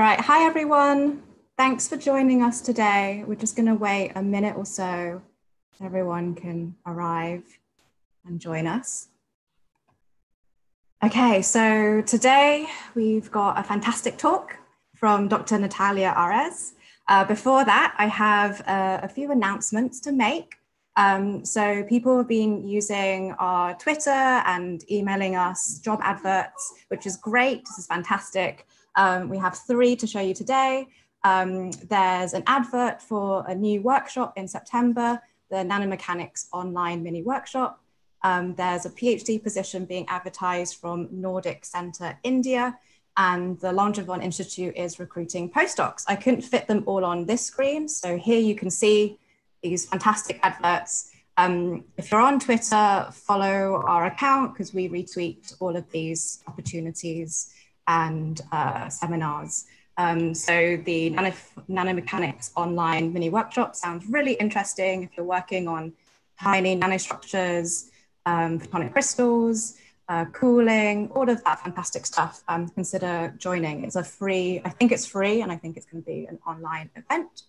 All right, hi everyone. Thanks for joining us today. We're just gonna wait a minute or so so everyone can arrive and join us. Okay, so today we've got a fantastic talk from Dr. Natalia Ares. Uh, before that, I have uh, a few announcements to make. Um, so people have been using our Twitter and emailing us job adverts, which is great. This is fantastic. Um, we have three to show you today. Um, there's an advert for a new workshop in September, the Nanomechanics online mini workshop. Um, there's a PhD position being advertised from Nordic Center India, and the Langevin Institute is recruiting postdocs. I couldn't fit them all on this screen, so here you can see these fantastic adverts. Um, if you're on Twitter, follow our account because we retweet all of these opportunities and uh, seminars. Um, so the nano nanomechanics online mini workshop sounds really interesting if you're working on tiny nanostructures, um, photonic crystals, uh, cooling, all of that fantastic stuff. Um, consider joining. It's a free, I think it's free, and I think it's going to be an online event.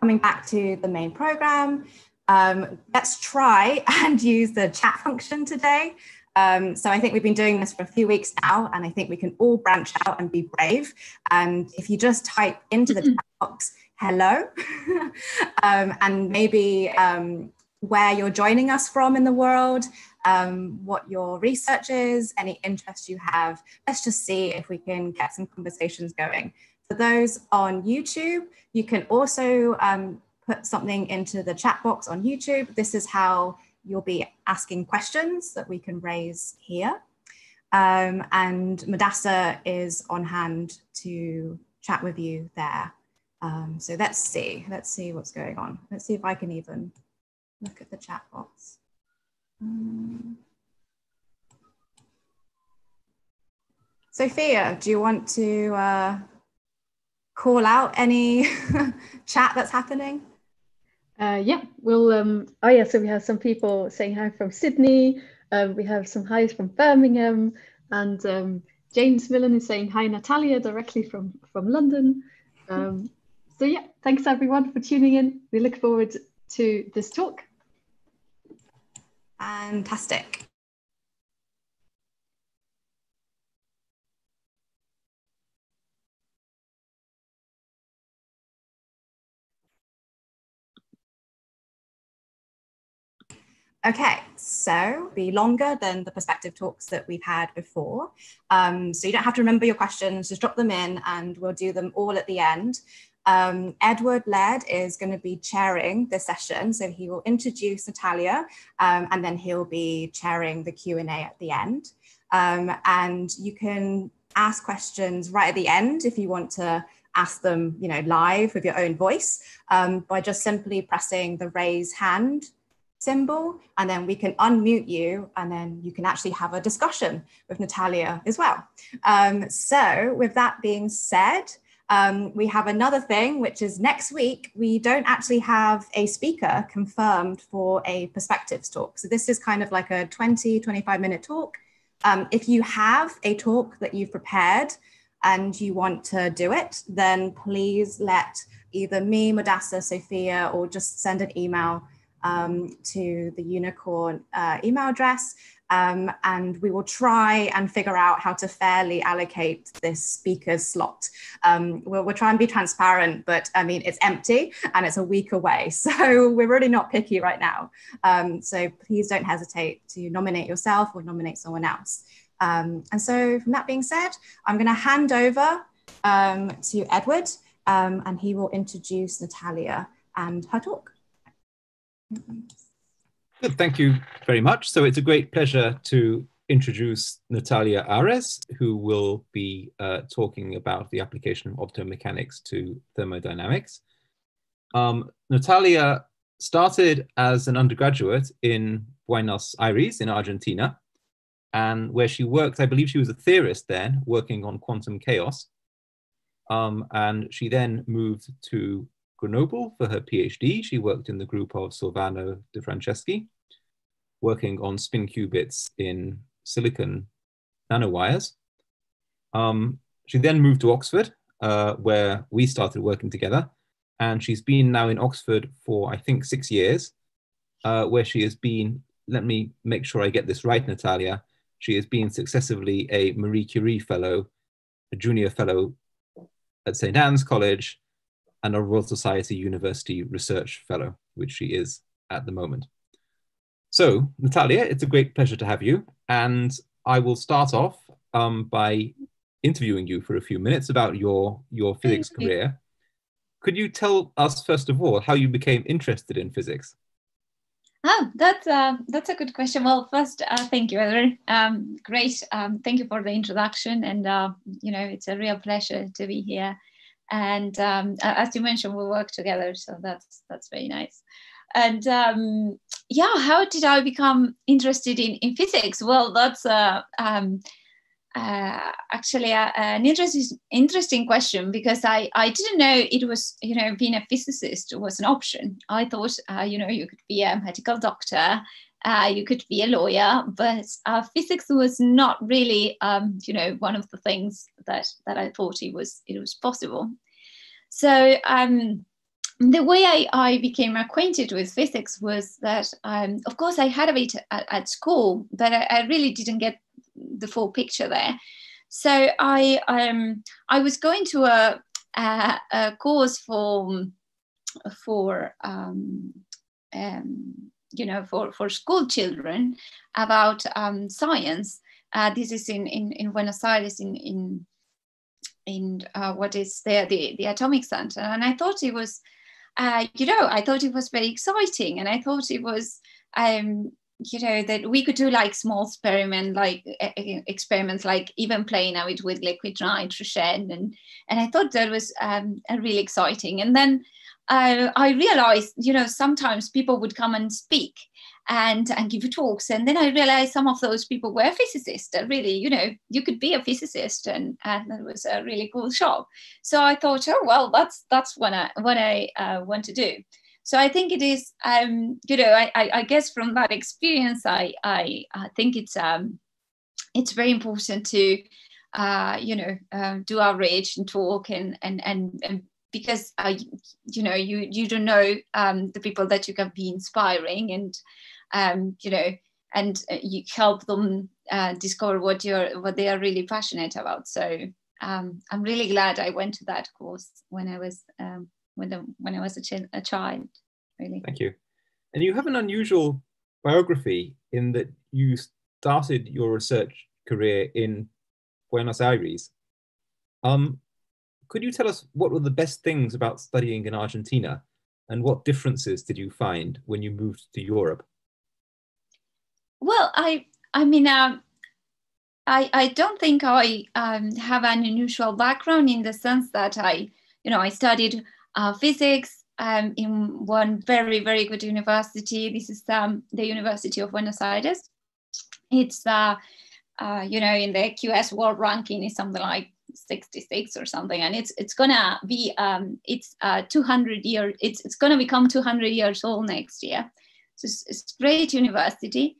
Coming back to the main program, um, let's try and use the chat function today. Um, so I think we've been doing this for a few weeks now, and I think we can all branch out and be brave. And if you just type into the chat box, hello, um, and maybe um, where you're joining us from in the world, um, what your research is, any interests you have. Let's just see if we can get some conversations going. For those on YouTube, you can also um, put something into the chat box on YouTube. This is how you'll be asking questions that we can raise here. Um, and Madassa is on hand to chat with you there. Um, so let's see, let's see what's going on. Let's see if I can even look at the chat box. Um, Sophia, do you want to uh, call out any chat that's happening? Uh, yeah, we'll. Um, oh yeah, so we have some people saying hi from Sydney. Um, we have some highs from Birmingham, and um, James Millen is saying hi, Natalia, directly from from London. Um, so yeah, thanks everyone for tuning in. We look forward to this talk. Fantastic. Okay, so be longer than the perspective talks that we've had before. Um, so you don't have to remember your questions, just drop them in and we'll do them all at the end. Um, Edward Laird is going to be chairing the session, so he will introduce Natalia um, and then he'll be chairing the Q&A at the end. Um, and you can ask questions right at the end if you want to ask them you know, live with your own voice um, by just simply pressing the raise hand symbol and then we can unmute you and then you can actually have a discussion with Natalia as well. Um, so with that being said, um, we have another thing, which is next week, we don't actually have a speaker confirmed for a perspectives talk. So this is kind of like a 20, 25 minute talk. Um, if you have a talk that you've prepared and you want to do it, then please let either me, Madassa, Sophia, or just send an email um, to the UniKORN uh, email address um, and we will try and figure out how to fairly allocate this speaker's slot. Um, we'll, we'll, try and be transparent, but I mean, it's empty and it's a week away. So we're really not picky right now. Um, so please don't hesitate to nominate yourself or nominate someone else. Um, and so from that being said, I'm going to hand over um, to Edward and he will introduce Natalia and her talk. Good, thank you very much. So it's a great pleasure to introduce Natalia Ares, who will be uh, talking about the application of optomechanics to thermodynamics. Um, Natalia started as an undergraduate in Buenos Aires in Argentina, and where she worked, I believe she was a theorist then, working on quantum chaos. Um, and she then moved to Grenoble for her PhD. She worked in the group of Silvano De Franceschi, working on spin qubits in silicon nanowires. Um, she then moved to Oxford uh, where we started working together. And she's been now in Oxford for, I think, six years, uh, where she has been, let me make sure I get this right, Natalia. She has been successively a Marie Curie Fellow, a Junior Fellow at St. Anne's College, and a Royal Society University Research Fellow, which she is at the moment. So, Natalia, it's a great pleasure to have you. And I will start off um, by interviewing you for a few minutes about your, your physics career. Could you tell us, first of all, how you became interested in physics? Oh, that's uh, that's a good question. Well, first, uh, thank you, Edward. Um, great. Um, thank you for the introduction, and uh, you know, it's a real pleasure to be here. And um, as you mentioned, we work together, so that's that's very nice. And um, yeah, how did I become interested in, in physics? Well, that's uh, um, uh, actually a, an interesting interesting question because I, I didn't know it was you know being a physicist was an option. I thought uh, you know you could be a medical doctor, uh, you could be a lawyer, but uh, physics was not really um, you know one of the things that that I thought it was it was possible. So um, the way I, I became acquainted with physics was that, um, of course, I had a bit at, at school, but I, I, really didn't get the full picture there. So I um, I was going to a, a, a course for for um, um, you know for, for school children about um, science. Uh, this is in, in, in Buenos Aires in in in uh, what is there the, the atomic center and i thought it was uh, you know, I thought it was very exciting, and I thought it was, um, you know, that we could do like small experiment, like experiments, like even playing out with liquid nitrogen, and and I thought that was um, really exciting. And then uh, I realized, you know, sometimes people would come and speak, and and give talks. And then i realized some of those people were physicists really you know you could be a physicist and and it was a really cool job. So i thought oh well that's that's what i what i uh, want to do. So i think it is um you know i i, I guess from that experience i i, I think it's um it's very important to uh, you know, uh, do outreach and talk and and and, and because uh, you know you you don't know um, the people that you can be inspiring and um, you know, and uh, you help them uh, discover what you're what they are really passionate about. So um, I'm really glad I went to that course when I was um, when the, when I was a, ch- a child. Really. Thank you. And you have an unusual biography in that you started your research career in Buenos Aires. Um, could you tell us what were the best things about studying in Argentina and what differences did you find when you moved to Europe? Well, I I mean, um, I I don't think I um, have an unusual background in the sense that I you know I studied uh, physics um, in one very very good university. This is um, the University of Buenos Aires. It's uh, uh, you know in the QS World Ranking is something like 66 or something and it's it's gonna be um, it's uh, 200 years it's, it's gonna become 200 years old next year. So it's, it's great university.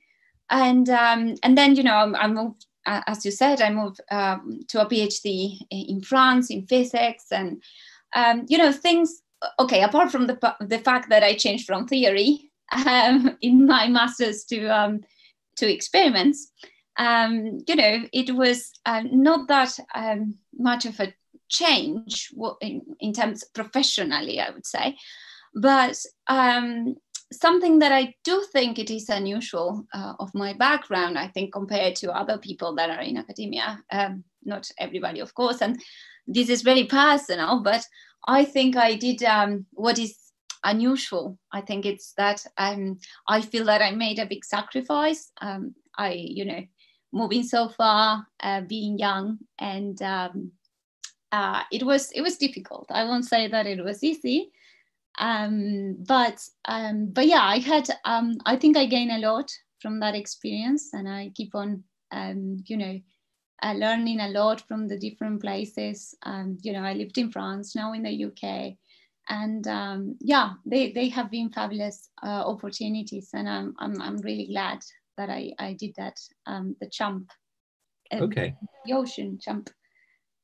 And um, and then you know I moved as you said I moved um, to a PhD in France in physics and um, you know things okay apart from the the fact that I changed from theory um, in my masters to um, to experiments um, you know it was uh, not that much of a change in, in terms professionally I would say but um, something that I do think it is unusual uh, of my background, I think, compared to other people that are in academia. Um, not everybody, of course, and this is very personal, but I think I did um, what is unusual. I think it's that um, I feel that I made a big sacrifice. Um, I, you know, moving so far, uh, being young, and um, uh, it was it was difficult. I won't say that it was easy, um, but um, but yeah, I had um, I think I gained a lot from that experience, and I keep on um, you know uh, learning a lot from the different places. Um, you know, I lived in France, now in the UK, and yeah, they they have been fabulous uh, opportunities, and I'm, I'm I'm really glad that I I did that um, the jump. okay. The ocean jump.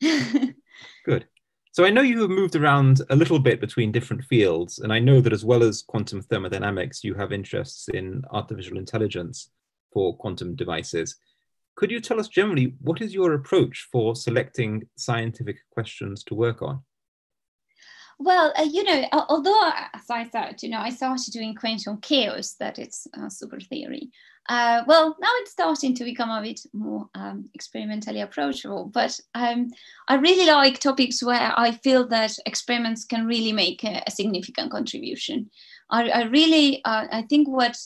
Good. So I know you have moved around a little bit between different fields, and I know that as well as quantum thermodynamics, you have interests in artificial intelligence for quantum devices. Could you tell us generally what is your approach for selecting scientific questions to work on? Well, uh, you know, although as I said, you know, I started doing quantum chaos, that it's uh, super theory. Uh, well, now it's starting to become a bit more um, experimentally approachable. But um, I really like topics where I feel that experiments can really make a, a significant contribution. I, I really, uh, I think what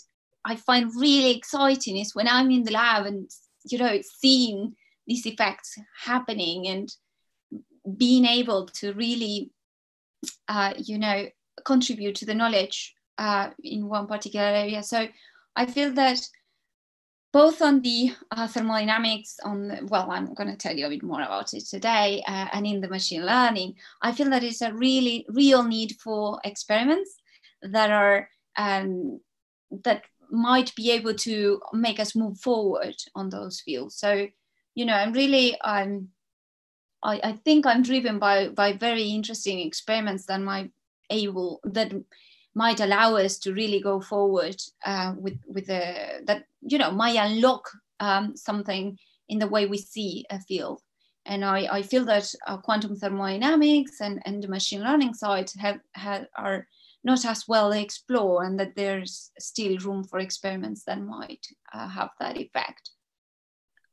I find really exciting is when I'm in the lab and you know seeing these effects happening and being able to really uh, you know contribute to the knowledge uh, in one particular area so i feel that both on the uh, thermodynamics on the, well i'm going to tell you a bit more about it today uh, and in the machine learning i feel that it's a really real need for experiments that are um, that might be able to make us move forward on those fields. So, you know, I'm really, I'm, I, I think I'm driven by by very interesting experiments that might able that might allow us to really go forward uh, with with a that you know might unlock um, something in the way we see a field. And I, I feel that uh, quantum thermodynamics and, and the machine learning side have, have are not as well explored and that there's still room for experiments that might uh, have that effect.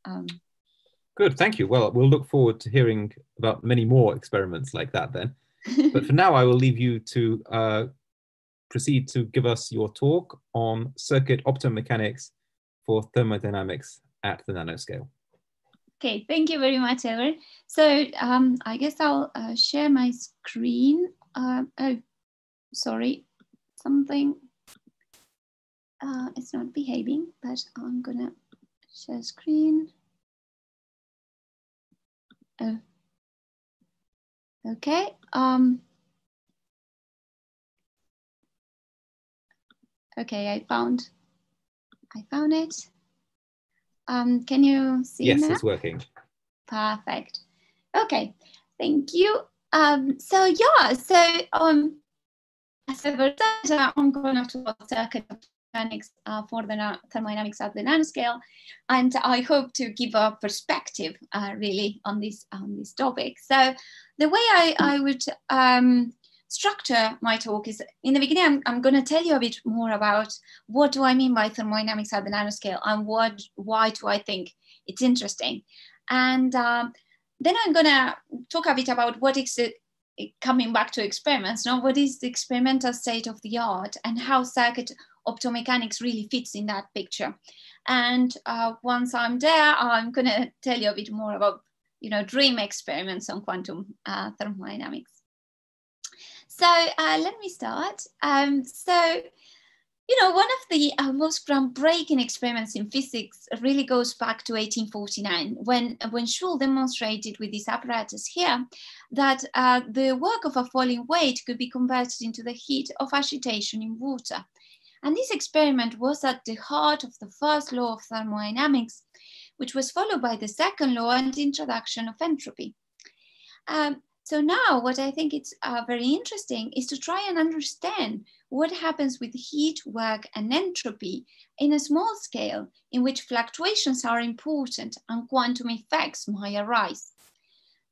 Um, Good, thank you. Well, we'll look forward to hearing about many more experiments like that then. but for now, I will leave you to uh, proceed to give us your talk on circuit optomechanics for thermodynamics at the nanoscale. Okay, thank you very much, Edward. So um, I guess I'll uh, share my screen. Uh, oh, sorry, something, uh, it's not behaving, but I'm gonna share screen. Oh, okay. Um, okay, I found, I found it. Um, can you see Yes, now? it's working. Perfect. Okay, thank you. Um, so yeah, so um, as a result, I'm going to talk about circuit mechanics uh, for the thermodynamics at the nanoscale, and I hope to give a perspective uh, really on this on this topic. So the way I, I would um, structure my talk is in the beginning I'm, I'm going to tell you a bit more about what do I mean by thermodynamics at the nanoscale and what why do I think it's interesting, and um, then I'm going to talk a bit about what is it coming back to experiments, now what is the experimental state of the art and how circuit optomechanics really fits in that picture. And uh, once I'm there, I'm gonna tell you a bit more about, you know, dream experiments on quantum uh, thermodynamics. So uh, let me start. Um, so you know, one of the uh, most groundbreaking experiments in physics really goes back to 1849 when, when Joule demonstrated with this apparatus here that uh, the work of a falling weight could be converted into the heat of agitation in water. And this experiment was at the heart of the first law of thermodynamics, which was followed by the second law and the introduction of entropy. Um, so now what I think is uh, very interesting is to try and understand what happens with heat, work, and entropy in a small scale in which fluctuations are important and quantum effects might arise.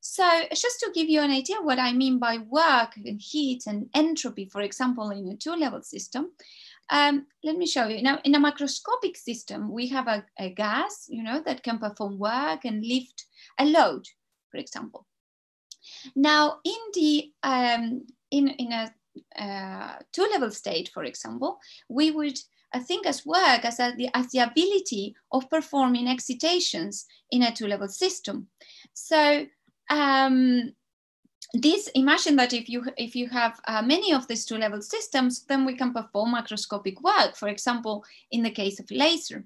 So just to give you an idea what I mean by work and heat and entropy, for example, in a two-level system, um, let me show you. Now, in a macroscopic system, we have a, a gas, you know, that can perform work and lift a load, for example. Now, in the um, in in a uh, two-level state, for example, we would think as work as, a, the, as the ability of performing excitations in a two-level system. So um, this imagine that if you if you have uh, many of these two-level systems, then we can perform macroscopic work. For example, in the case of laser.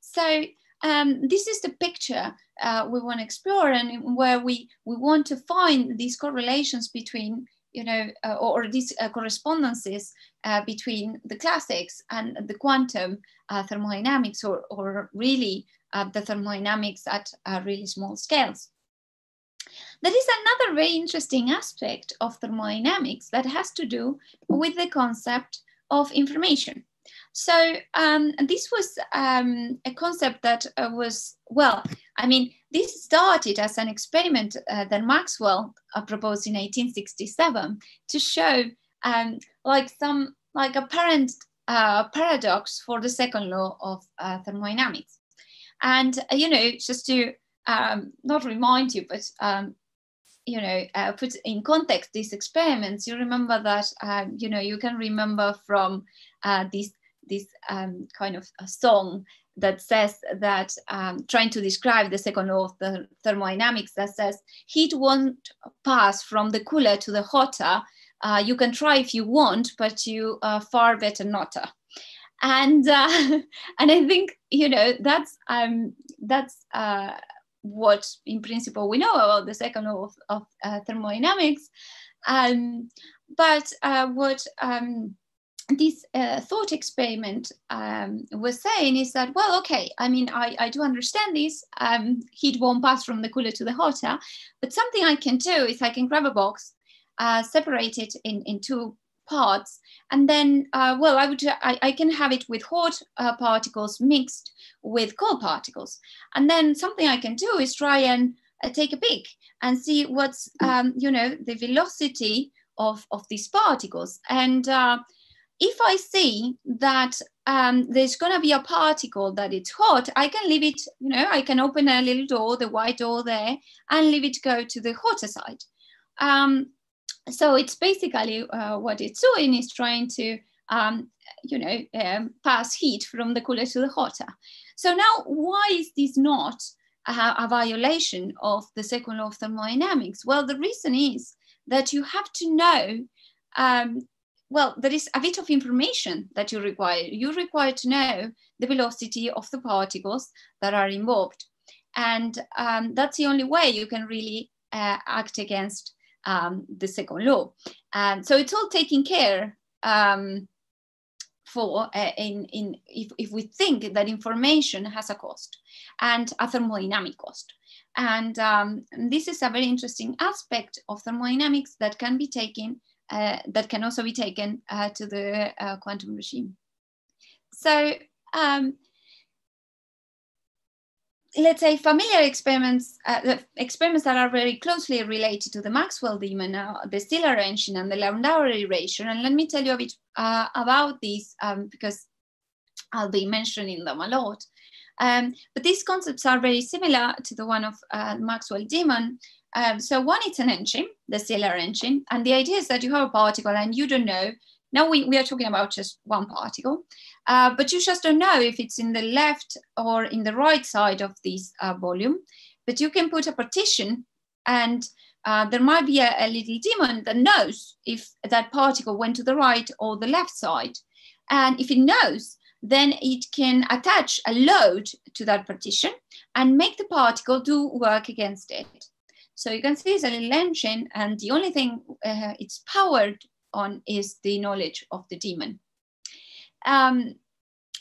So um, this is the picture uh, we want to explore and where we, we want to find these correlations between you know, uh, or, or, these uh, correspondences uh, between the classics and the quantum uh, thermodynamics, or, or really uh, the thermodynamics at really small scales. There is another very interesting aspect of thermodynamics that has to do with the concept of information. So um, this was um, a concept that uh, was, well, I mean, this started as an experiment uh, that Maxwell uh, proposed in 1867 to show um, like some, like apparent uh, paradox for the second law of uh, thermodynamics. And, uh, you know, just to um, not remind you, but um, you know, uh, put in context these experiments, you remember that, um, you know, you can remember from uh, this, this um, kind of a song that says that, um, trying to describe the second law of the thermodynamics that says heat won't pass from the cooler to the hotter. Uh, you can try if you want, but you are far better not to and uh, and I think you know that's um, that's uh, what in principle we know about the second law of, of uh, thermodynamics. Um, but uh, what um, this uh, thought experiment um, was saying is that, well, okay, I mean, I, I do understand this. Um, heat won't pass from the cooler to the hotter, but something I can do is I can grab a box, uh, separate it in, in two parts. And then, uh, well, I would I, I, can have it with hot uh, particles mixed with cold particles. And then something I can do is try and uh, take a peek and see what's, um, you know, the velocity of, of these particles. And uh, if I see that um, there's going to be a particle that it's hot, I can leave it, you know, I can open a little door, the white door there, and leave it go to the hotter side. Um, so it's basically uh, what it's doing is trying to um, you know um, pass heat from the cooler to the hotter so now why is this not a, a violation of the second law of thermodynamics well the reason is that you have to know um, well there is a bit of information that you require you require to know the velocity of the particles that are involved and um, that's the only way you can really uh, act against um, the second law. And so it's all taken care um, for uh, in, in if, if we think that information has a cost and a thermodynamic cost. And, um, this is a very interesting aspect of thermodynamics that can be taken, that can also be taken uh, to the uh, quantum regime. So um, let's say familiar experiments, uh, experiments that are very closely related to the Maxwell demon, uh, the Szilard engine and the Landauer erasure. And let me tell you a bit uh, about these um, because I'll be mentioning them a lot. Um, but these concepts are very similar to the one of uh, Maxwell demon. Um, so one, it's an engine, the Szilard engine. And the idea is that you have a particle and you don't know now we, we are talking about just one particle, uh, but you just don't know if it's in the left or in the right side of this uh, volume. But you can put a partition and uh, there might be a, a, little demon that knows if that particle went to the right or the left side. And if it knows, then it can attach a load to that partition and make the particle do work against it. So you can see it's a little engine and the only thing uh, it's powered on is the knowledge of the demon. Um,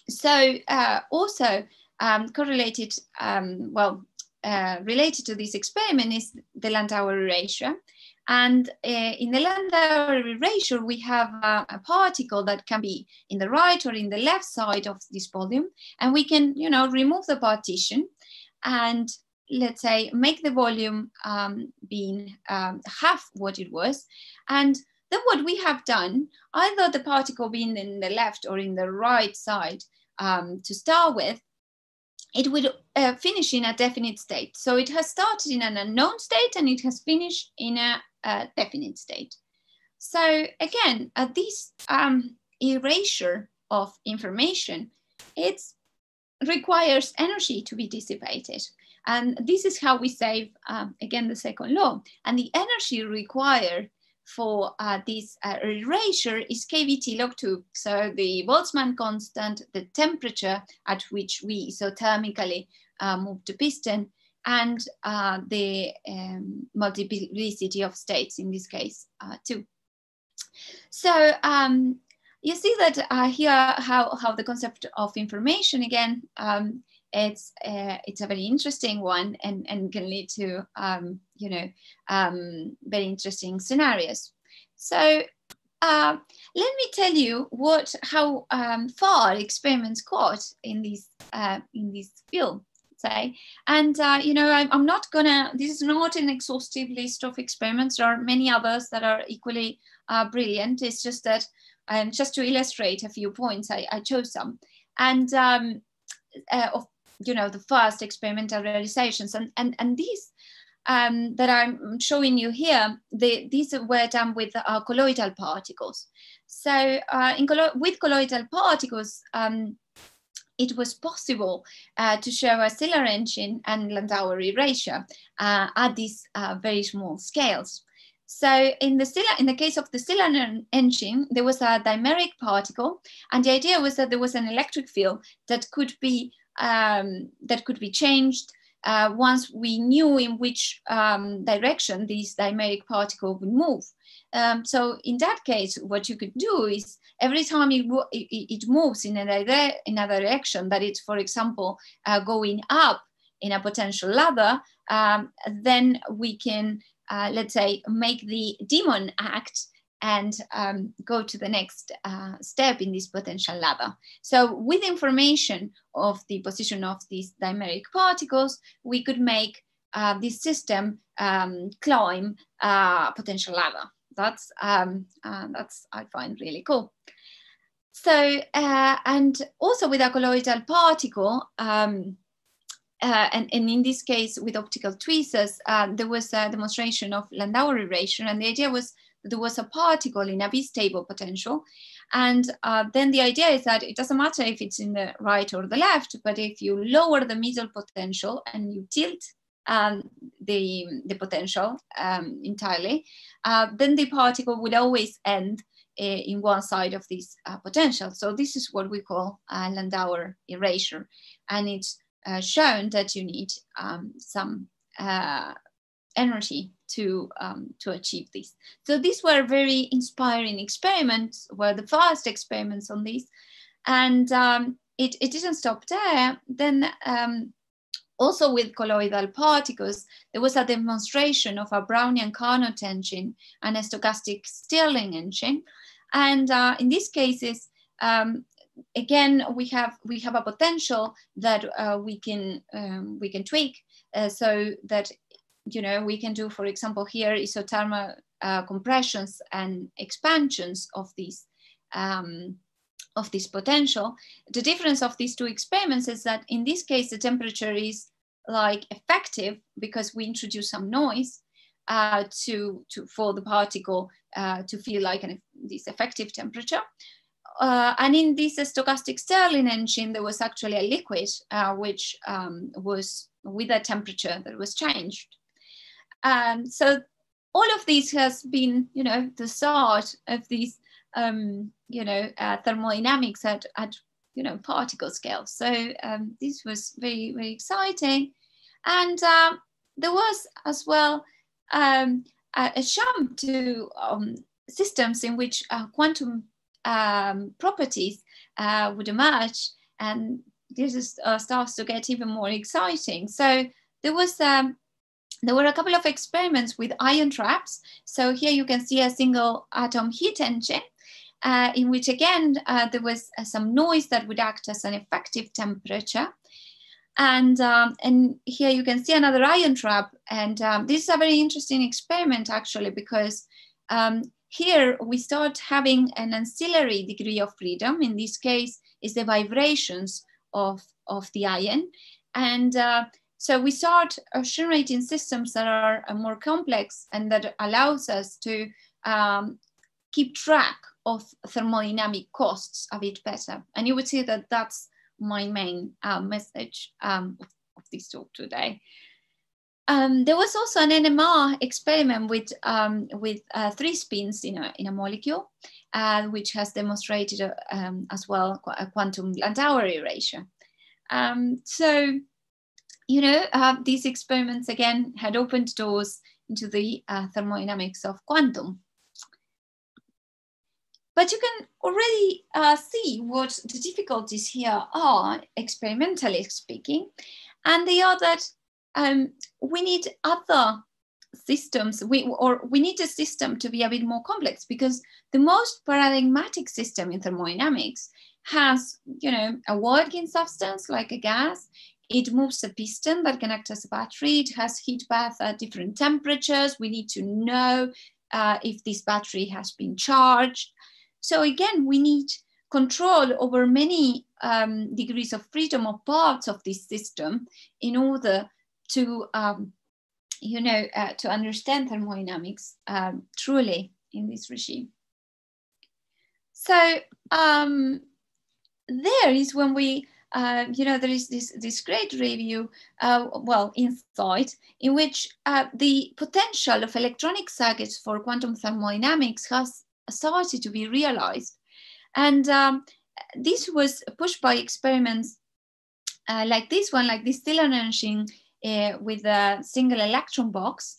so uh, also um, correlated, um, well, uh, related to this experiment is the Landauer erasure. And uh, in the Landauer erasure, we have a, a, particle that can be in the right or in the left side of this volume. And we can, you know, remove the partition and let's say make the volume um, being um, half what it was. And then what we have done, either the particle being in the left or in the right side um, to start with, it would uh, finish in a definite state. So it has started in an unknown state and it has finished in a, a definite state. So again, at this um, erasure of information, it requires energy to be dissipated. And this is how we save, um, again, the second law. And the energy required for uh, this uh, erasure is kBT log 2. So the Boltzmann constant, the temperature at which we isothermically uh, move the piston, and uh, the um, multiplicity of states in this case uh, too. So um, you see that uh, here how, how the concept of information again um, it's uh, it's a very interesting one and, and can lead to um, you know um, very interesting scenarios. So uh, let me tell you what how um, far experiments got in this uh, in this field. Say, and uh, you know I'm, I'm not gonna. This is not an exhaustive list of experiments. There are many others that are equally uh, brilliant. It's just that um, just to illustrate a few points, I, I chose some. And um, uh, of you know the first experimental realizations and and and these um, that I'm showing you here, the, these were done with uh, colloidal particles. So uh, in collo with colloidal particles, um, it was possible uh, to show a Szilard engine and Landauer erasure uh, at these uh, very small scales. So in the Szilard, in the case of the Szilard engine, there was a dimeric particle, and the idea was that there was an electric field that could be um, that could be changed uh, once we knew in which um, direction this dimeric particle would move. Um, so in that case, what you could do is every time it, it, moves in a, in a direction that it's, for example, uh, going up in a potential ladder, um, then we can uh, let's say, make the demon act and um, go to the next uh, step in this potential ladder. So with information of the position of these dimeric particles, we could make uh, this system um, climb a potential ladder. That's, um, uh, that's I find really cool. So, uh, and also with a colloidal particle, um, uh, and, and, in this case with optical tweezers, uh, there was a demonstration of Landauer erasure, and the idea was there was a particle in a bistable potential. And uh, then the idea is that it doesn't matter if it's in the right or the left, but if you lower the middle potential and you tilt um, the, the potential um, entirely, uh, then the particle will always end uh, in one side of this uh, potential. So this is what we call Landauer erasure. And it's uh, shown that you need um, some uh, energy to, um, to achieve this. So these were very inspiring experiments, were the first experiments on this. And um, it, it didn't stop there. Then um, also with colloidal particles, there was a demonstration of a Brownian Carnot engine and a stochastic Stirling engine. And uh, in these cases, um, again, we have we have a potential that uh, we can um, we can tweak uh, so that you know we can do, for example, here isothermal uh, compressions and expansions of these um, of this potential. The difference of these two experiments is that in this case the temperature is like effective because we introduce some noise uh, to, to for the particle uh, to feel like an, this effective temperature. Uh, and in this stochastic Stirling engine, there was actually a liquid uh, which um, was with a temperature that was changed. Um, so all of this has been, you know, the start of these, um, you know, uh, thermodynamics at, at, you know, particle scale. So um, this was very, very exciting. And uh, there was as well um, a, a jump to um, systems in which uh, quantum um, properties uh, would emerge and this is, uh, starts to get even more exciting. So there was um, there were a couple of experiments with ion traps. So here you can see a single atom heat engine uh, in which again, uh, there was uh, some noise that would act as an effective temperature. And, um, and here you can see another ion trap. And um, this is a very interesting experiment actually, because um, here we start having an ancillary degree of freedom. In this case, is the vibrations of, of the ion. And uh, so we start generating systems that are uh, more complex and that allows us to um, keep track of thermodynamic costs a bit better. And you would see that that's my main uh, message um, of, of this talk today. Um, there was also an NMR experiment with, um, with uh, three spins in a, in a molecule, uh, which has demonstrated uh, um, as well a quantum Landauer erasure. Um, so, you know, uh, these experiments again had opened doors into the uh, thermodynamics of quantum. but you can already uh, see what the difficulties here are, experimentally speaking. And they are that um, we need other systems, we, or we need a system to be a bit more complex because the most paradigmatic system in thermodynamics has, you know, a working substance like a gas. It moves a piston that can act as a battery. It has heat bath at different temperatures. We need to know uh, if this battery has been charged. So again, we need control over many um, degrees of freedom of parts of this system in order to, um, you know, uh, to understand thermodynamics um, truly in this regime. So um, there is when we, uh, you know, there is this, this great review, uh, well, insight, in which uh, the potential of electronic circuits for quantum thermodynamics has started to be realized. And um, this was pushed by experiments uh, like this one, like this Szilard engine uh, with a single electron box.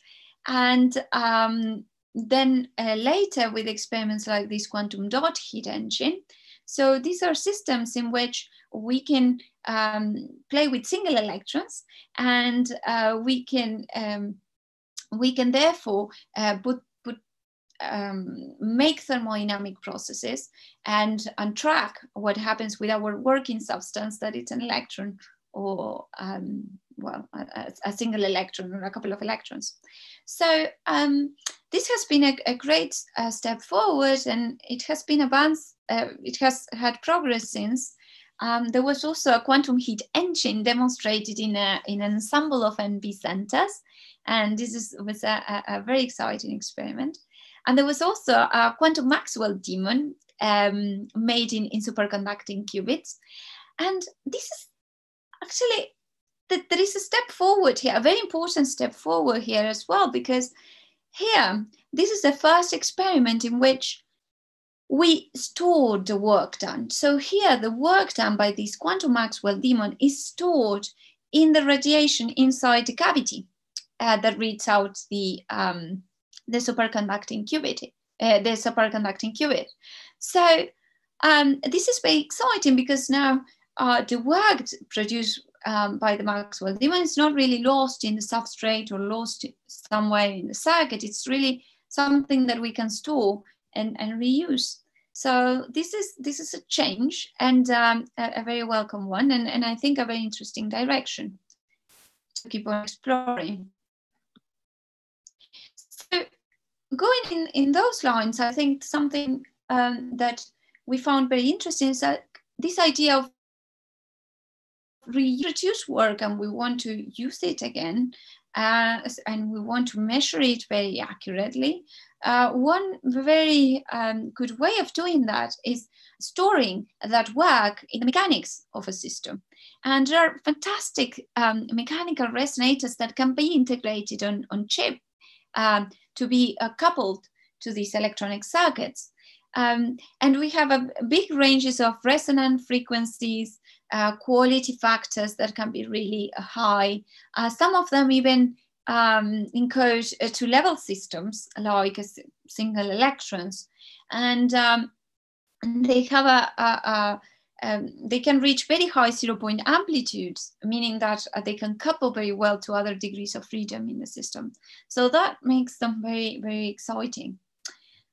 And um, then later with experiments like this quantum dot heat engine. So these are systems in which we can um, play with single electrons and uh, we can um, we can therefore uh, put um, make thermodynamic processes and, and track what happens with our working substance that it's an electron or um, well a, a, single electron or a couple of electrons. So um, this has been a, a great uh, step forward and it has been advanced uh, it has had progress since um, there was also a quantum heat engine demonstrated in, a, in an ensemble of NV centers and this is, was a, a very exciting experiment and there was also a quantum Maxwell demon um, made in, in superconducting qubits. And this is actually, there is a step forward here, a very important step forward here as well, because here, this is the first experiment in which we stored the work done. So here, the work done by this quantum Maxwell demon is stored in the radiation inside the cavity uh, that reads out the um, the superconducting qubit, uh, the superconducting qubit. So um, this is very exciting because now uh, the work produced um, by the Maxwell demon is not really lost in the substrate or lost somewhere in the circuit. It's really something that we can store and, and reuse. So this is this is a change and um, a, a, very welcome one, and, and I think a very interesting direction to keep on exploring So going in, in those lines, I think something um, that we found very interesting is that this idea of reproduce work and we want to use it again uh, and we want to measure it very accurately. Uh, one very um, good way of doing that is storing that work in the mechanics of a system. And there are fantastic um, mechanical resonators that can be integrated on, on chip um, to be uh, coupled to these electronic circuits. Um, and we have a big ranges of resonant frequencies, uh, quality factors that can be really uh, high. Uh, some of them even um, encode uh, to level systems like single electrons. And um, they have a, a, a um, they can reach very high zero point amplitudes, meaning that uh, they can couple very well to other degrees of freedom in the system. So that makes them very, very exciting.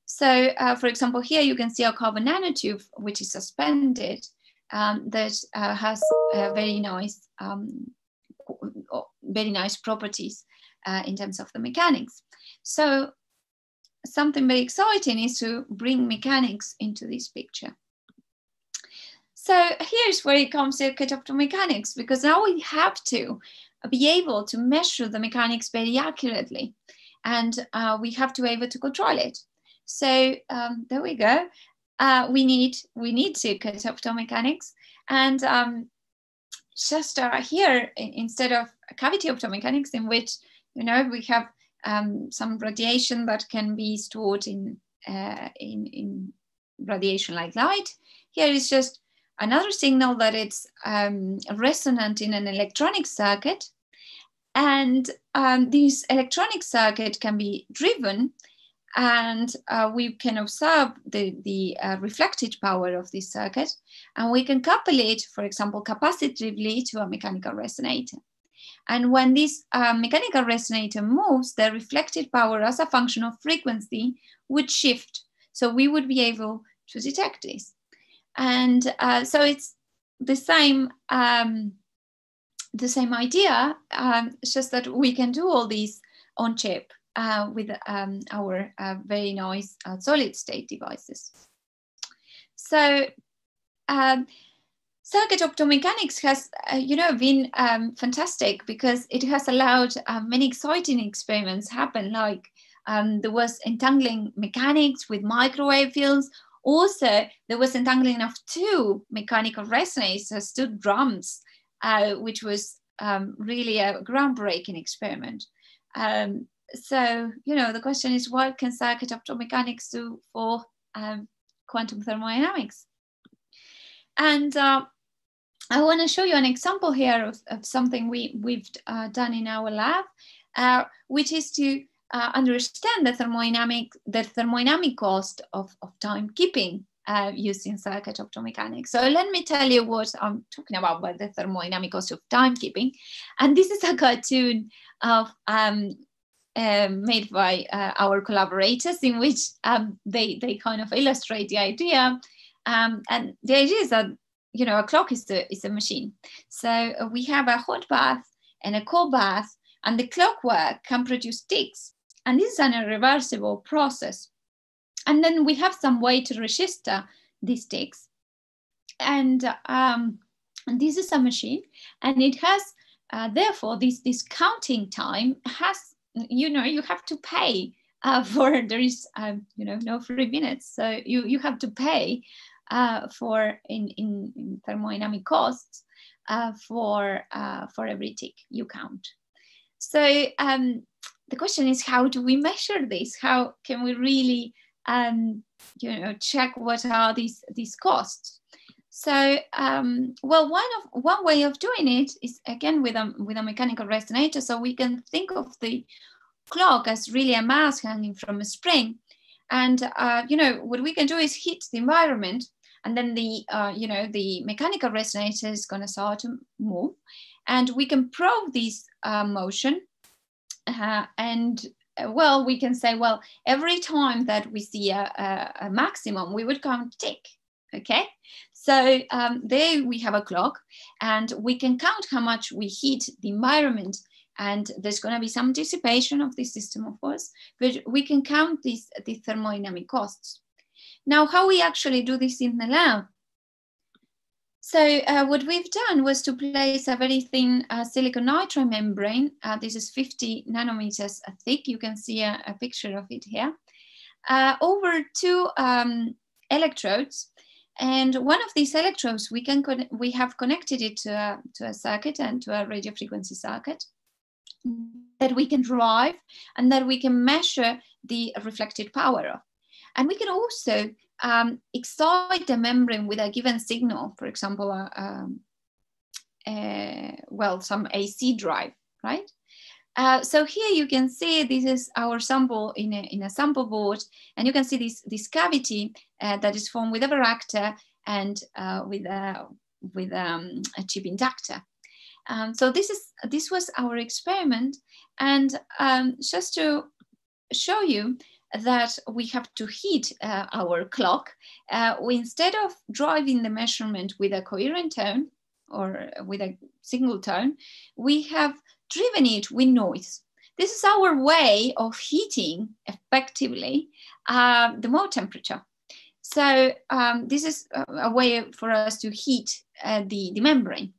So uh, for example, here you can see a carbon nanotube, which is suspended, um, that uh, has uh, very nice, um, very nice properties uh, in terms of the mechanics. So something very exciting is to bring mechanics into this picture. So here's where it comes to mechanics, because now we have to be able to measure the mechanics very accurately and uh, we have to be able to control it. So um, there we go. Uh, we need we need to cut optomechanics and um, just uh, here instead of cavity optomechanics in which you know we have um, some radiation that can be stored in uh, in, in radiation like light. Here is just another signal that it's um, resonant in an electronic circuit. And um, this electronic circuit can be driven and uh, we can observe the, the uh, reflected power of this circuit and we can couple it, for example, capacitively to a mechanical resonator. And when this uh, mechanical resonator moves, the reflected power as a function of frequency would shift. So we would be able to detect this. And uh, so it's the same, um, the same idea, um, it's just that we can do all these on chip uh, with um, our uh, very nice uh, solid state devices. So um, circuit optomechanics has, uh, you know, been um, fantastic because it has allowed uh, many exciting experiments happen. Like um, there was entangling mechanics with microwave fields. Also, there was entangling of two mechanical resonators, two drums, uh, which was um, really a groundbreaking experiment. Um, so, you know, the question is what can circuit optomechanics do for um, quantum thermodynamics? And uh, I want to show you an example here of, of something we, we've uh, done in our lab, uh, which is to uh, understand the thermodynamic, the thermodynamic cost of, of timekeeping uh, using circuit optomechanics. So let me tell you what I'm talking about, about the thermodynamic cost of timekeeping. And this is a cartoon of um, um, made by uh, our collaborators in which um, they, they kind of illustrate the idea. Um, and the idea is that, you know, a clock is a, is a machine. So uh, we have a hot bath and a cold bath and the clockwork can produce ticks. And this is an irreversible process. And then we have some way to register these ticks. And, um, and this is a machine and it has, uh, therefore, this, this counting time has you know you have to pay uh, for there is um, you know no free minutes so you you have to pay uh, for in, in, in, thermodynamic costs uh, for uh, for every tick you count. So um, the question is how do we measure this? How can we really um, you know check what are these these costs? So, um, well, one of one way of doing it is again with a with a mechanical resonator. So we can think of the clock as really a mass hanging from a spring, and uh, you know what we can do is heat the environment, and then the uh, you know the mechanical resonator is going to start to move, and we can probe this uh, motion, uh, and uh, well, we can say, well, every time that we see a, a, a maximum, we would count tick okay? So um, there we have a clock and we can count how much we heat the environment. And there's going to be some dissipation of the system, of course, but we can count these, the thermodynamic costs. Now, how we actually do this in the lab? So uh, what we've done was to place a very thin uh, silicon nitride membrane. Uh, this is 50 nanometers thick. You can see a, a picture of it here. Uh, over two um, electrodes and one of these electrodes, we, can we have connected it to a, to a circuit and to a radio frequency circuit that we can drive and that we can measure the reflected power of. And we can also um, excite the membrane with a given signal, for example, uh, um, uh, well, some AC drive, right? Uh, so here you can see this is our sample in a, in a sample board, and you can see this, this cavity uh, that is formed with a varactor and with, a, with um, a chip inductor. Um, so this is this was our experiment, and um, just to show you that we have to heat uh, our clock, uh, instead of driving the measurement with a coherent tone or with a single tone, we have driven it with noise. This is our way of heating effectively uh, the mode temperature. So um, this is a, way for us to heat uh, the, the membrane.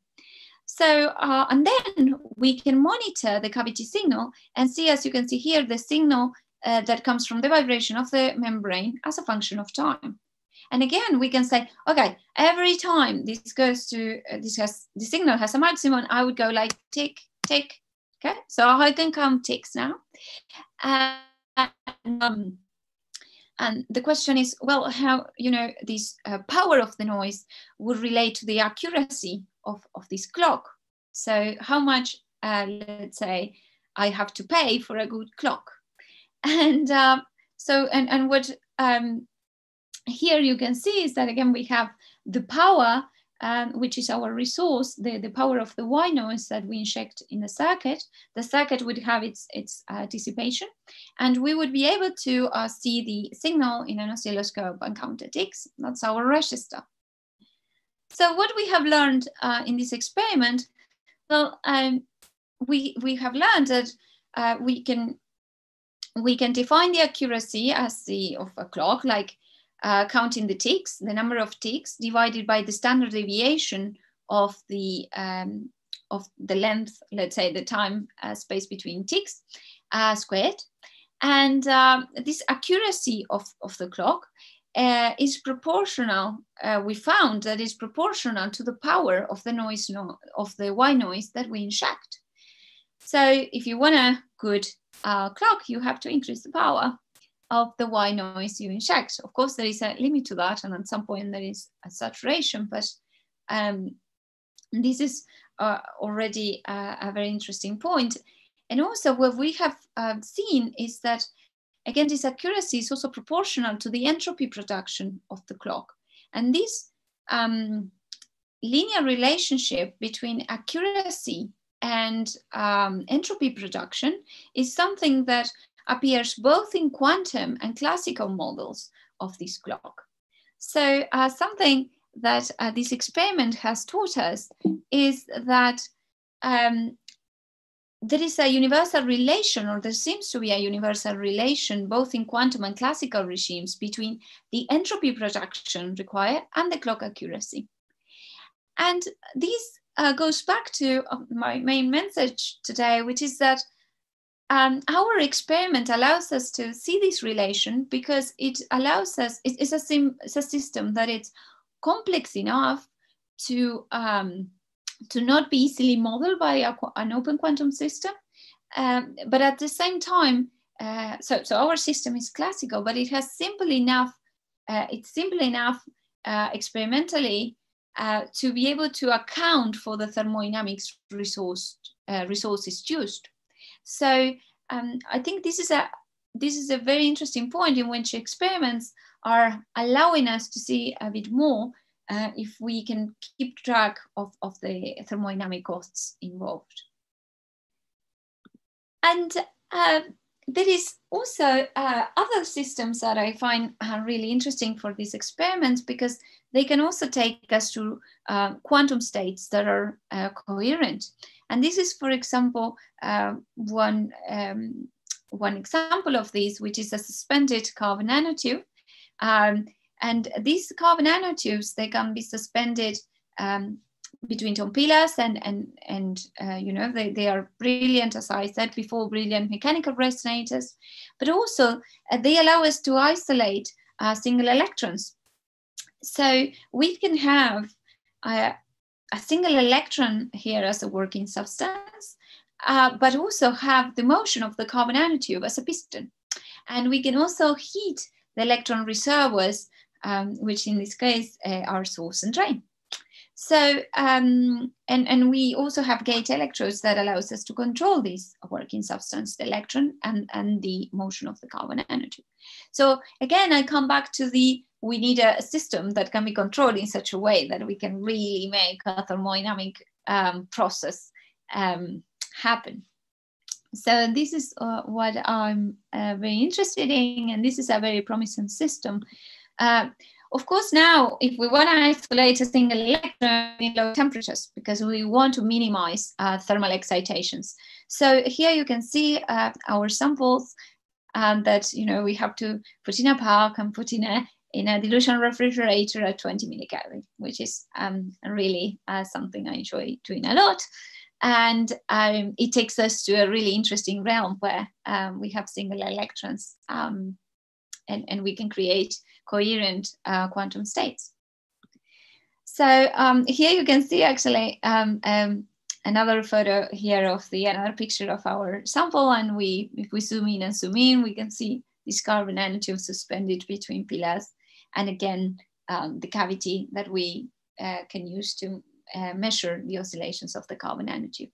So, uh, and then we can monitor the cavity signal and see, as you can see here, the signal uh, that comes from the vibration of the membrane as a function of time. And again, we can say, okay, every time this goes to, uh, this has, the signal has a maximum, I would go like tick, tick, okay? So I can count ticks now. And, um, and the question is, well, how, you know, this uh, power of the noise would relate to the accuracy of, of this clock. So how much, uh, let's say, I have to pay for a good clock. And uh, So, and, and what um, here you can see is that again, we have the power, um, which is our resource, the, the power of the white noise that we inject in the circuit. The circuit would have its, its uh, dissipation, and we would be able to uh, see the signal in an oscilloscope and count the ticks. That's our register. So what we have learned uh, in this experiment, well, um, we, we have learned that uh, we can we can define the accuracy as the of a clock, like uh, counting the ticks, the number of ticks divided by the standard deviation of the um, of the length, let's say the time uh, space between ticks uh, squared. And um, this accuracy of, of the clock uh, is proportional. Uh, we found that is proportional to the power of the noise no of the white noise that we inject. So if you want a good uh, clock, you have to increase the power of the white noise you inject. Of course, there is a limit to that, and at some point there is a saturation, but um, this is uh, already a, a, very interesting point. And also what we have uh, seen is that, again, this accuracy is also proportional to the entropy production of the clock. And this um, linear relationship between accuracy and um, entropy production is something that appears both in quantum and classical models of this clock. So uh, something that uh, this experiment has taught us is that um, there is a universal relation, or there seems to be a universal relation, both in quantum and classical regimes, between the entropy production required and the clock accuracy. And this uh, goes back to uh, my main message today, which is that um, our experiment allows us to see this relation because it allows us, it, it's, a sim, it's a system that it's complex enough to, um, to not be easily modeled by a, an open quantum system. Um, but at the same time, uh, so, so our system is classical, but it has simple enough, uh, it's simple enough uh, experimentally uh, to be able to account for the thermodynamics resource, uh, resources used. So um, I think this is a this is a very interesting point in which experiments are allowing us to see a bit more uh, if we can keep track of, of the thermodynamic costs involved. And uh, there is also uh, other systems that I find really interesting for these experiments because they can also take us to uh, quantum states that are uh, coherent. And this is, for example, uh, one, um, one example of this, which is a suspended carbon nanotube. Um, and these carbon nanotubes, they can be suspended um, between two pillars and and and uh, you know they, they are brilliant as i said before brilliant mechanical resonators but also uh, they allow us to isolate uh, single electrons. So we can have a, a single electron here as a working substance uh, but also have the motion of the carbon nanotube as a piston and we can also heat the electron reservoirs um, which in this case uh, are source and drain so, um, and, and we also have gate electrodes that allows us to control this working substance, the electron and, and the motion of the carbon energy. So again, I come back to the, we need a, system that can be controlled in such a way that we can really make a thermodynamic um, process um, happen. So this is uh, what I'm uh, very interested in, and this is a very promising system. Uh, of course, now if we want to isolate a single electron in low temperatures, because we want to minimize uh, thermal excitations. So here you can see uh, our samples um, that you know we have to put in a pack and put in a in a dilution refrigerator at 20 millikelvin, which is um, really uh, something I enjoy doing a lot. And um, it takes us to a really interesting realm where um, we have single electrons um, and, and we can create coherent uh, quantum states. So um, here you can see actually um, um, another photo here of the another picture of our sample. And we, if we zoom in and zoom in, we can see this carbon nanotube suspended between pillars. And again, um, the cavity that we uh, can use to uh, measure the oscillations of the carbon nanotube.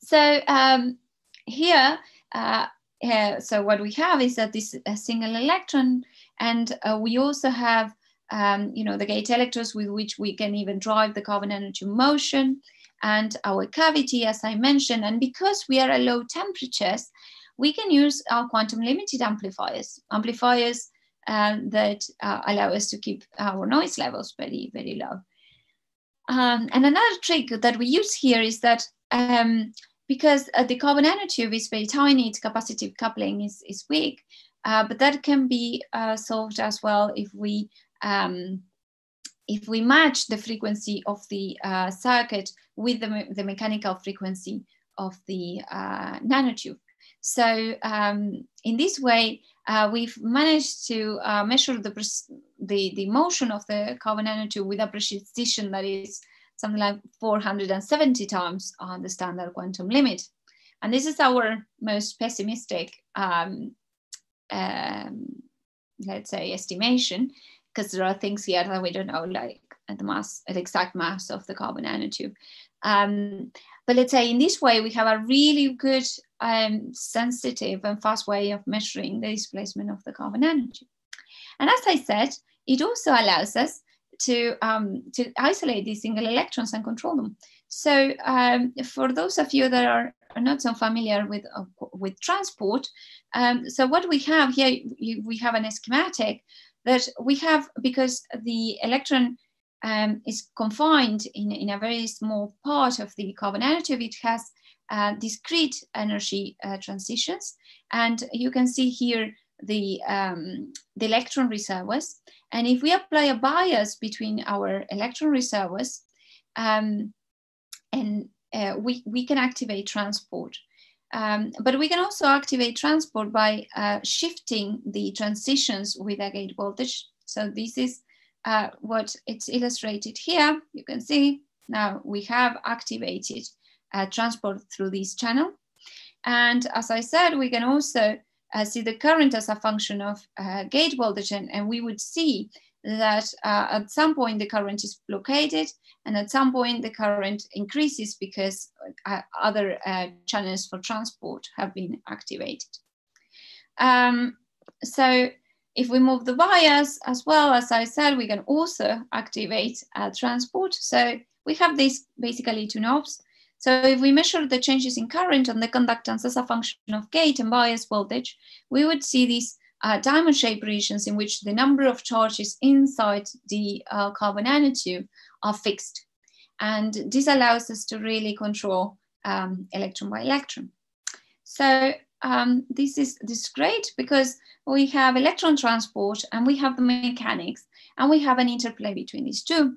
So um, here, uh, uh, so what we have is that this single electron, and uh, we also have um, you know, the gate electrodes with which we can even drive the carbon nanotube motion and our cavity, as I mentioned. And because we are at low temperatures, we can use our quantum limited amplifiers, amplifiers uh, that uh, allow us to keep our noise levels very, very low. Um, and another trick that we use here is that um, because uh, the carbon nanotube is very tiny, its capacitive coupling is, is weak, uh, but that can be uh, solved as well if we um, if we match the frequency of the uh, circuit with the, the, mechanical frequency of the uh, nanotube. So um, in this way, uh, we've managed to measure the, the, the, motion of the carbon nanotube with a precision that is something like 470 times on the standard quantum limit. And this is our most pessimistic, um, um, let's say, estimation because there are things here that we don't know, like the mass, the exact mass of the carbon nanotube. Um, but let's say in this way, we have a really good, um, sensitive and fast way of measuring the displacement of the carbon nanotube. And as I said, it also allows us to, um, to isolate these single electrons and control them. So um, for those of you that are, are not so familiar with, uh, with transport, um, so what we have here, we have an schematic that we have because the electron um, is confined in, in a very small part of the carbon nanotube. It has uh, discrete energy uh, transitions. And you can see here the, um, the electron reservoirs. And if we apply a bias between our electron reservoirs, um, and uh, we, we can activate transport. Um, but we can also activate transport by uh, shifting the transitions with a gate voltage. So this is uh, what it's illustrated here. You can see now we have activated uh, transport through this channel. And as I said, we can also uh, see the current as a function of uh, gate voltage and, and we would see that uh, at some point the current is blockaded and at some point the current increases because uh, other uh, channels for transport have been activated. Um, so if we move the bias as well, as I said, we can also activate uh, transport. So we have these basically two knobs. So if we measure the changes in current and the conductance as a function of gate and bias voltage, we would see these uh, diamond shaped regions in which the number of charges inside the uh, carbon nanotube are fixed. And this allows us to really control um, electron by electron. So um, this, is, this is great because we have electron transport and we have the mechanics and we have an interplay between these two.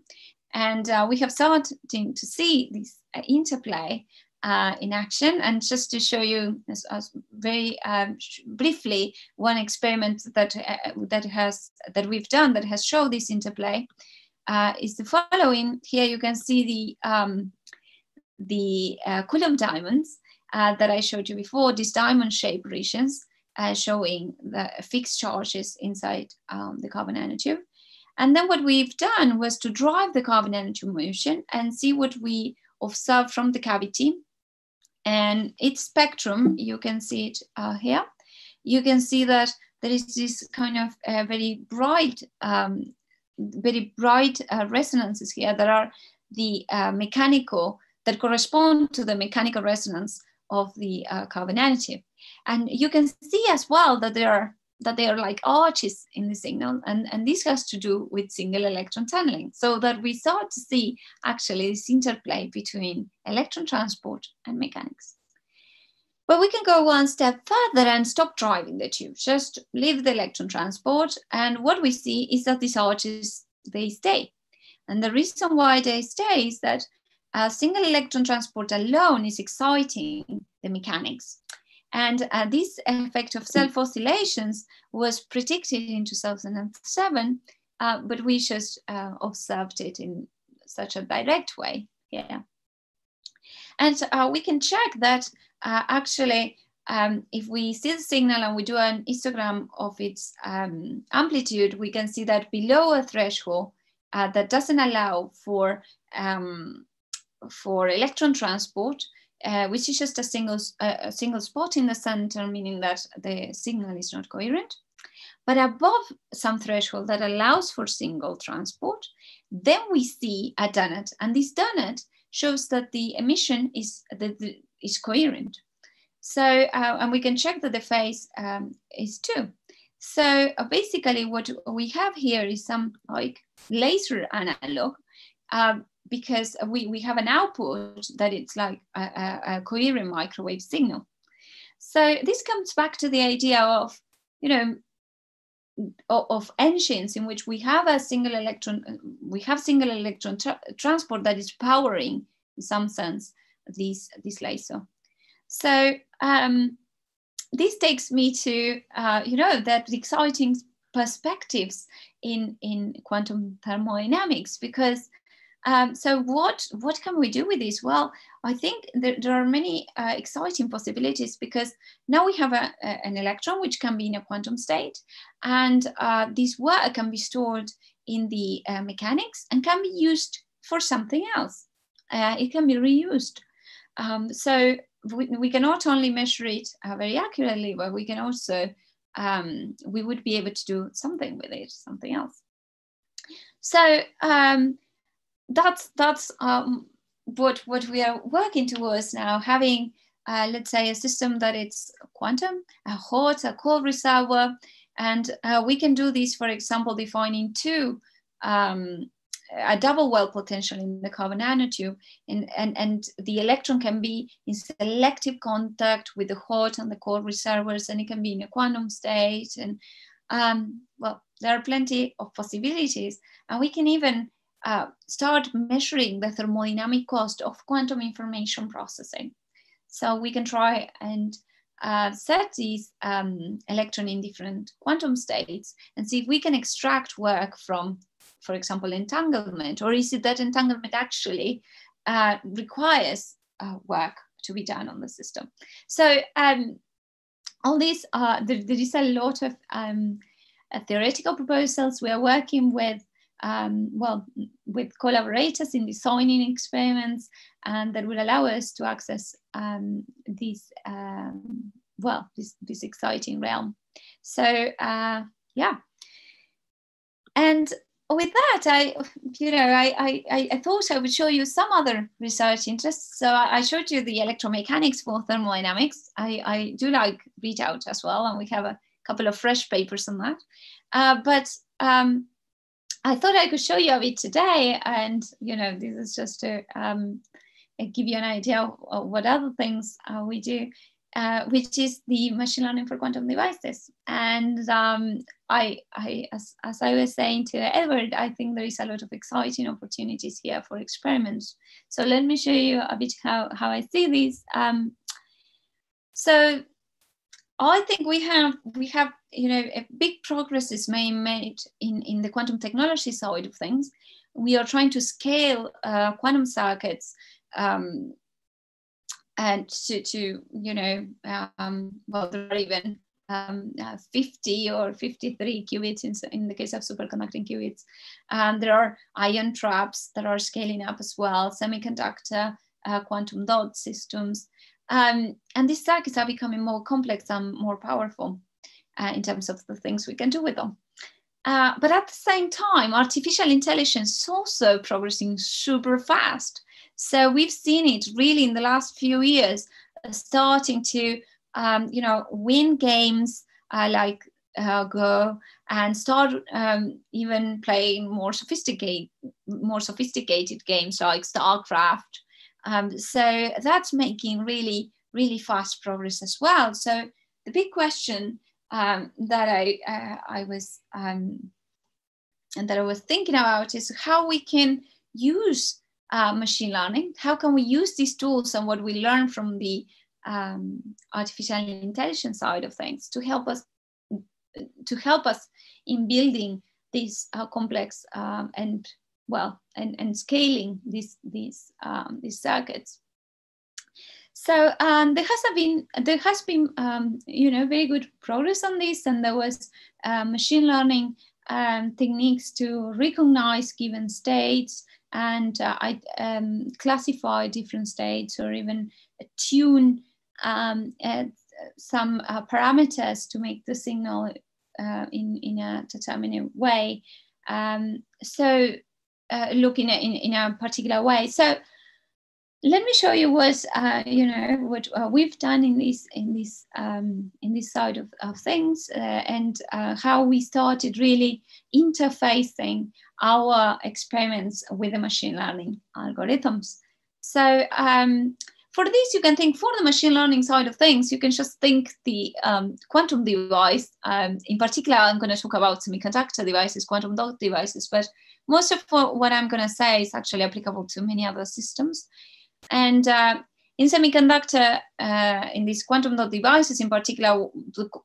And uh, we have started to see this uh, interplay uh, in action. And just to show you as, as very um, briefly, one experiment that uh, that has that we've done that has shown this interplay uh, is the following. Here you can see the um, the uh, Coulomb diamonds uh, that I showed you before. These diamond-shaped regions uh, showing the fixed charges inside um, the carbon nanotube. And then what we've done was to drive the carbon nanotube motion and see what we observe from the cavity and its spectrum, you can see it uh, here. You can see that there is this kind of uh, very bright, um, very bright uh, resonances here that are the uh, mechanical, that correspond to the mechanical resonance of the uh, carbon nanotube. And you can see as well that there are that they are like oh, arches in the signal. And, and this has to do with single electron tunneling. So that we start to see actually this interplay between electron transport and mechanics. But we can go one step further and stop driving the tube, just leave the electron transport. And what we see is that these arches, they stay. And the reason why they stay is that a single electron transport alone is exciting the mechanics. And uh, this effect of self oscillations was predicted in 2007, uh, but we just uh, observed it in such a direct way. Yeah. And uh, we can check that uh, actually, um, if we see the signal and we do an histogram of its um, amplitude, we can see that below a threshold uh, that doesn't allow for, um, for electron transport, uh, which is just a single, uh, a single spot in the center, meaning that the signal is not coherent. But above some threshold that allows for single transport, then we see a donut. And this donut shows that the emission is, the, the, is coherent. So, uh, and we can check that the phase um, is two. So uh, basically what we have here is some like laser analog um, because we, we have an output that it's like a, a, a coherent microwave signal. So this comes back to the idea of, you know, of engines in which we have a single electron, we have single electron tra transport that is powering, in some sense, this, this laser. So um, this takes me to, uh, you know, that exciting perspectives in, in quantum thermodynamics because um, so what, what can we do with this? Well, I think there, there are many uh, exciting possibilities because now we have a, a, an electron which can be in a quantum state and uh, this work can be stored in the uh, mechanics and can be used for something else. Uh, it can be reused. Um, so we, we can not only measure it uh, very accurately, but we can also, um, we would be able to do something with it, something else. So um, that's, that's um, what, what we are working towards now, having, uh, let's say, a system that it's quantum, a hot, a cold reservoir, and uh, we can do this, for example, defining two um, a double well potential in the carbon nanotube and, and, and the electron can be in selective contact with the hot and the cold reservoirs and it can be in a quantum state and um, well there are plenty of possibilities. And we can even uh, start measuring the thermodynamic cost of quantum information processing so we can try and uh, set these um, electron in different quantum states and see if we can extract work from for example, entanglement? Or is it that entanglement actually uh, requires uh, work to be done on the system? So um, all these, uh, there, there is a lot of um, uh, theoretical proposals. We are working with um, well, with collaborators in designing experiments, and that will allow us to access um, this, um, well, this, this exciting realm. So, uh, yeah. And with that, I, you know, I, I, I thought I would show you some other research interests. So I showed you the electromechanics for thermodynamics. I, I do like readout as well, and we have a couple of fresh papers on that. Uh, but um, I thought I could show you a bit today, and you know, this is just to um, give you an idea of what other things uh, we do uh, which is the machine learning for quantum devices. And um, I, I as, as, I was saying to Edward, I think there is a lot of exciting opportunities here for experiments. So let me show you a bit how, how I see this. Um, so I think we have we have you know a big progress is being made in in the quantum technology side of things. We are trying to scale uh, quantum circuits um, and to, to you know, um, well, there are even um, uh, 50 or 53 qubits in, in the case of superconducting qubits. And there are ion traps that are scaling up as well, semiconductor uh, quantum dot systems. Um, and these circuits are becoming more complex and more powerful uh, in terms of the things we can do with them. Uh, but at the same time, artificial intelligence is also progressing super fast. So we've seen it really in the last few years, uh, starting to, um, you know, win games uh, like uh, Go and start um, even playing more sophisticated, more sophisticated games like StarCraft. Um, so that's making really, really fast progress as well. So the big question um, that I uh, I was um, and that I was thinking about is how we can use uh, machine learning. How can we use these tools and what we learn from the um, artificial intelligence side of things to help us to help us in building these uh, complex um, and well and, and scaling these these um, these circuits. So um, there has been there has been um, you know very good progress on this, and there was uh, machine learning um, techniques to recognize given states and uh, I um, classify different states or even tune um, some uh, parameters to make the signal uh, in, in a determinate way. Um, so uh, looking at in, in a particular way. So let me show you what uh, you know what uh, we've done in this in this um, in this side of, of things uh, and uh, how we started really interfacing our experiments with the machine learning algorithms. So um, for this, you can think for the machine learning side of things, you can just think the um, quantum device. Um, in particular, I'm going to talk about semiconductor devices, quantum dot devices, but most of what I'm going to say is actually applicable to many other systems. And uh, in semiconductor, uh, in these quantum dot devices in particular,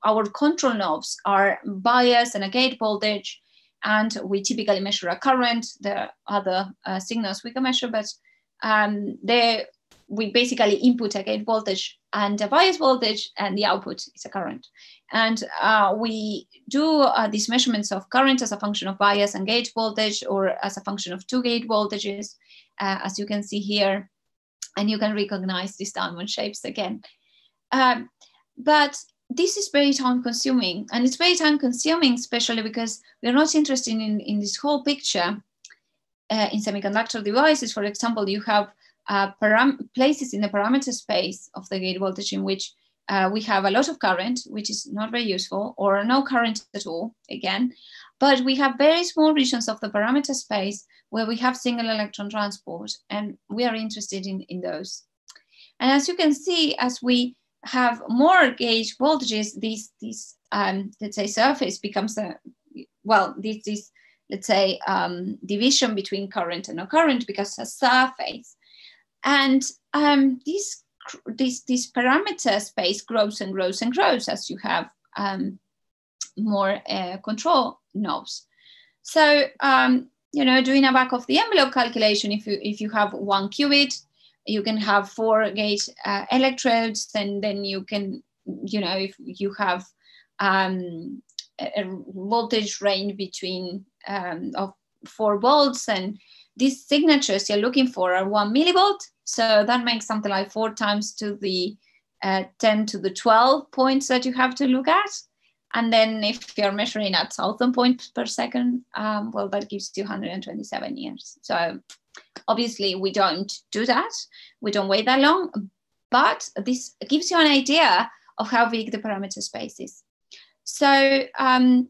our control knobs are bias and a gate voltage, and we typically measure a current. There are other uh, signals we can measure, but um, they we basically input a gate voltage and a bias voltage, and the output is a current. And uh, we do uh, these measurements of current as a function of bias and gate voltage, or as a function of two gate voltages, uh, as you can see here and you can recognize these diamond shapes again. Um, but this is very time consuming and it's very time consuming, especially because we're not interested in, in this whole picture. Uh, in semiconductor devices, for example, you have uh, places in the parameter space of the gate voltage in which uh, we have a lot of current, which is not very useful, or no current at all, again. But we have very small regions of the parameter space where we have single electron transport, and we are interested in, in those. And as you can see, as we have more gate voltages, these, these um, let's say, surface becomes a, well, this, this let's say, um, division between current and no current because a surface. And um, this, this, this parameter space grows and grows and grows as you have um, more uh, control knobs. So um, you know, doing a back of the envelope calculation, if you if you have one qubit, you can have four gate uh, electrodes, and then you can, you know, if you have um, a, voltage range between um, of four volts, and these signatures you're looking for are one millivolt, so that makes something like four times to the uh, 10 to the 12 points that you have to look at. And then if you're measuring at 1000 points per second, um, well, that gives you 127 years. So obviously we don't do that. We don't wait that long, but this gives you an idea of how big the parameter space is. So um,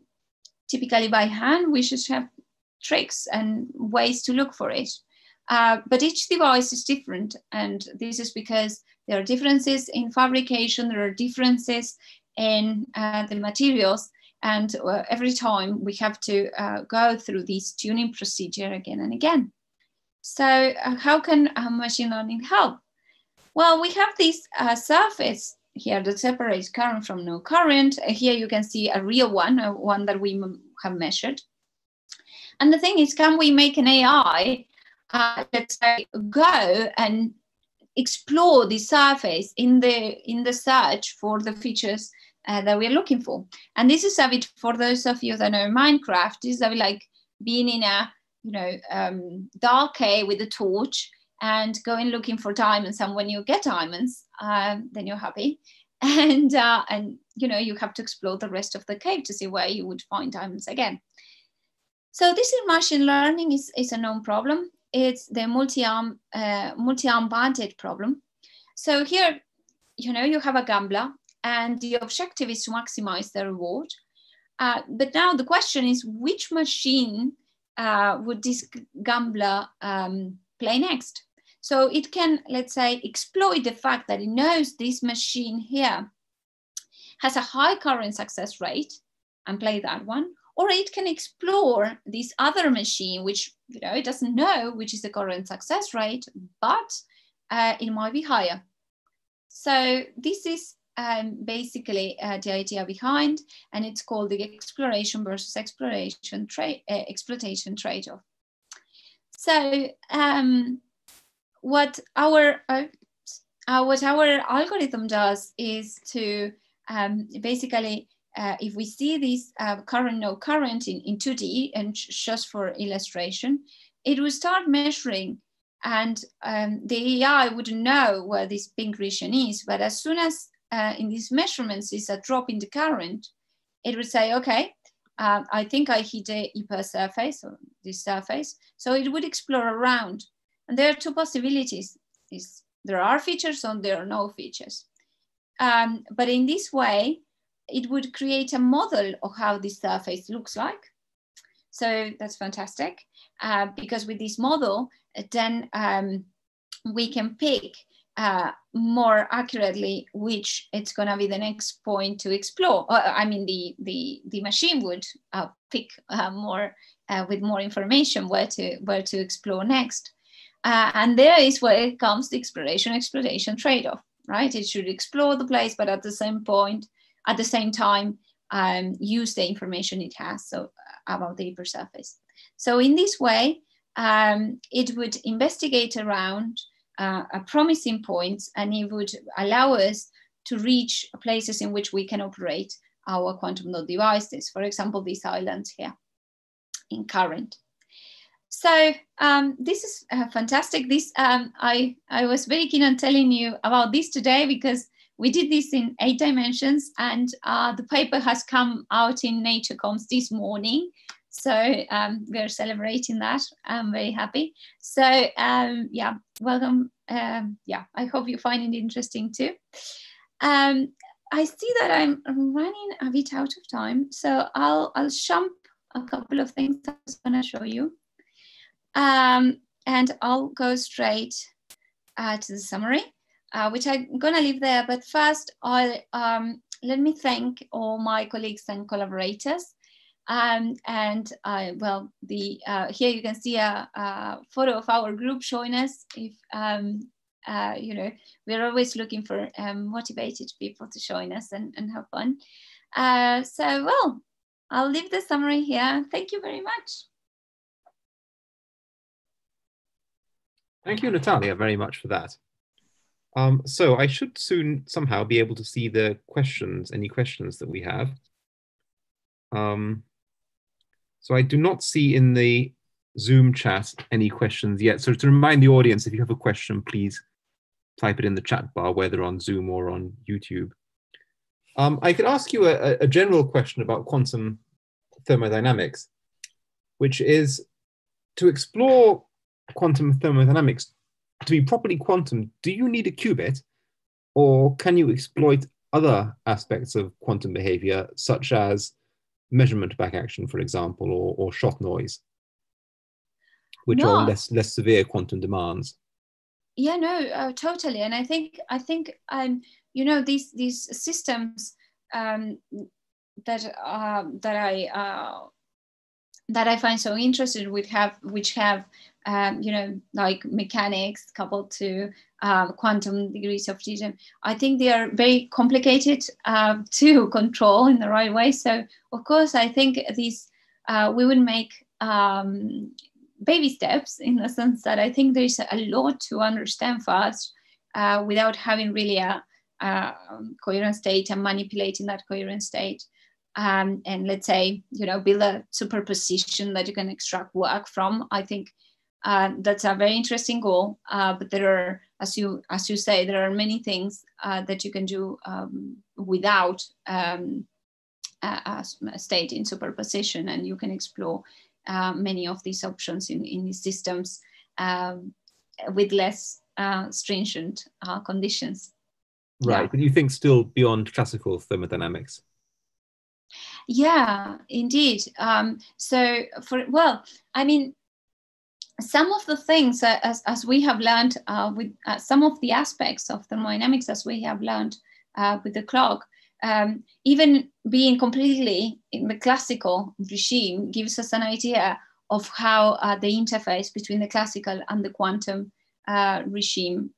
typically by hand, we should have tricks and ways to look for it. Uh, but each device is different. And this is because there are differences in fabrication, there are differences in uh, the materials. And uh, every time we have to uh, go through this tuning procedure again and again. So uh, how can machine learning help? Well, we have this uh, surface here that separates current from no current. Uh, here you can see a real one, one that we have measured. And the thing is, can we make an AI, let's say, go and explore the surface in the in the search for the features uh, that we're looking for. And this is a bit for those of you that know Minecraft, this is a bit like being in a you know um, dark cave with a torch and going looking for diamonds. And when you get diamonds, uh, then you're happy. And uh, and you know you have to explore the rest of the cave to see where you would find diamonds again. So this in machine learning is, is a known problem. It's the multi-arm uh, multi-arm bandit problem. So here, you know, you have a gambler and the objective is to maximize the reward. Uh, but now the question is which machine uh, would this gambler um, play next? So it can, let's say, exploit the fact that it knows this machine here has a high current success rate and play that one. Or it can explore this other machine, which you know it doesn't know which is the current success rate, but uh, it might be higher. So this is um, basically uh, the idea behind, and it's called the exploration versus exploration trade uh, exploitation trade-off. So um, what our uh, uh, what our algorithm does is to um, basically uh, if we see this uh, current no current in, in 2D and just for illustration, it will start measuring and um, the AI wouldn't know where this pink region is. But as soon as uh, in these measurements is a drop in the current, it would say, okay, uh, I think I hit a hyper surface or this surface. So it would explore around. And there are two possibilities. Is there are features or there are no features. Um, but in this way, it would create a model of how this surface looks like. So that's fantastic uh, because with this model, then um, we can pick uh, more accurately which it's going to be the next point to explore. Uh, I mean, the the the machine would uh, pick uh, more uh, with more information where to where to explore next. Uh, and there is where it comes the exploration exploration trade-off, right? It should explore the place, but at the same point, at the same time, um, use the information it has so about the hyper surface. So in this way, um, it would investigate around uh, promising points and it would allow us to reach places in which we can operate our quantum dot devices, for example, these islands here in current. So um, this is uh, fantastic. This um, I, I was very keen on telling you about this today because we did this in eight dimensions and uh, the paper has come out in Nature Comms this morning. So um, we're celebrating that. I'm very happy. So um, yeah, welcome. Um, yeah, I hope you find it interesting too. Um, I see that I'm running a bit out of time, so I'll I'll jump a couple of things I was going to show you, um, and I'll go straight uh, to the summary, uh, which I'm going to leave there. But first, I'll um, let me thank all my colleagues and collaborators um, and uh, well, the uh, here you can see a, a, photo of our group showing us if um, uh, you know we're always looking for um, motivated people to join us and, and have fun. Uh, so well, I'll leave the summary here. Thank you very much. Thank you, Natalia, very much for that. Um, so I should soon somehow be able to see the questions, any questions that we have. Um, so I do not see in the Zoom chat any questions yet. So to remind the audience, if you have a question, please type it in the chat bar, whether on Zoom or on YouTube. Um, I could ask you a, a general question about quantum thermodynamics, which is to explore quantum thermodynamics, to be properly quantum, do you need a qubit or can you exploit other aspects of quantum behavior, such as measurement back action, for example, or, or shot noise, which no. are less less severe quantum demands. Yeah, no, uh, totally. And I think I think um, you know these these systems um, that uh, that I uh, that I find so interesting with have which have um, you know like mechanics coupled to uh, quantum degrees of freedom. I think they are very complicated uh, to control in the right way. So of course, I think these uh, we would make um, baby steps in the sense that I think there's a lot to understand first uh, without having really a, a, coherent state and manipulating that coherent state. Um, and let's say, you know, build a superposition that you can extract work from. I think uh, that's a very interesting goal, uh, but there are, as you as you say, there are many things uh, that you can do um, without um, a, a, state in superposition, and you can explore uh, many of these options in, in these systems um, with less uh, stringent uh, conditions. Right, yeah. but you think still beyond classical thermodynamics? Yeah, indeed. Um, so for well, I mean, some of the things uh, as, as we have learned uh, with uh, some of the aspects of thermodynamics as we have learned uh, with the clock, um, even being completely in the classical regime gives us an idea of how uh, the interface between the classical and the quantum uh, regime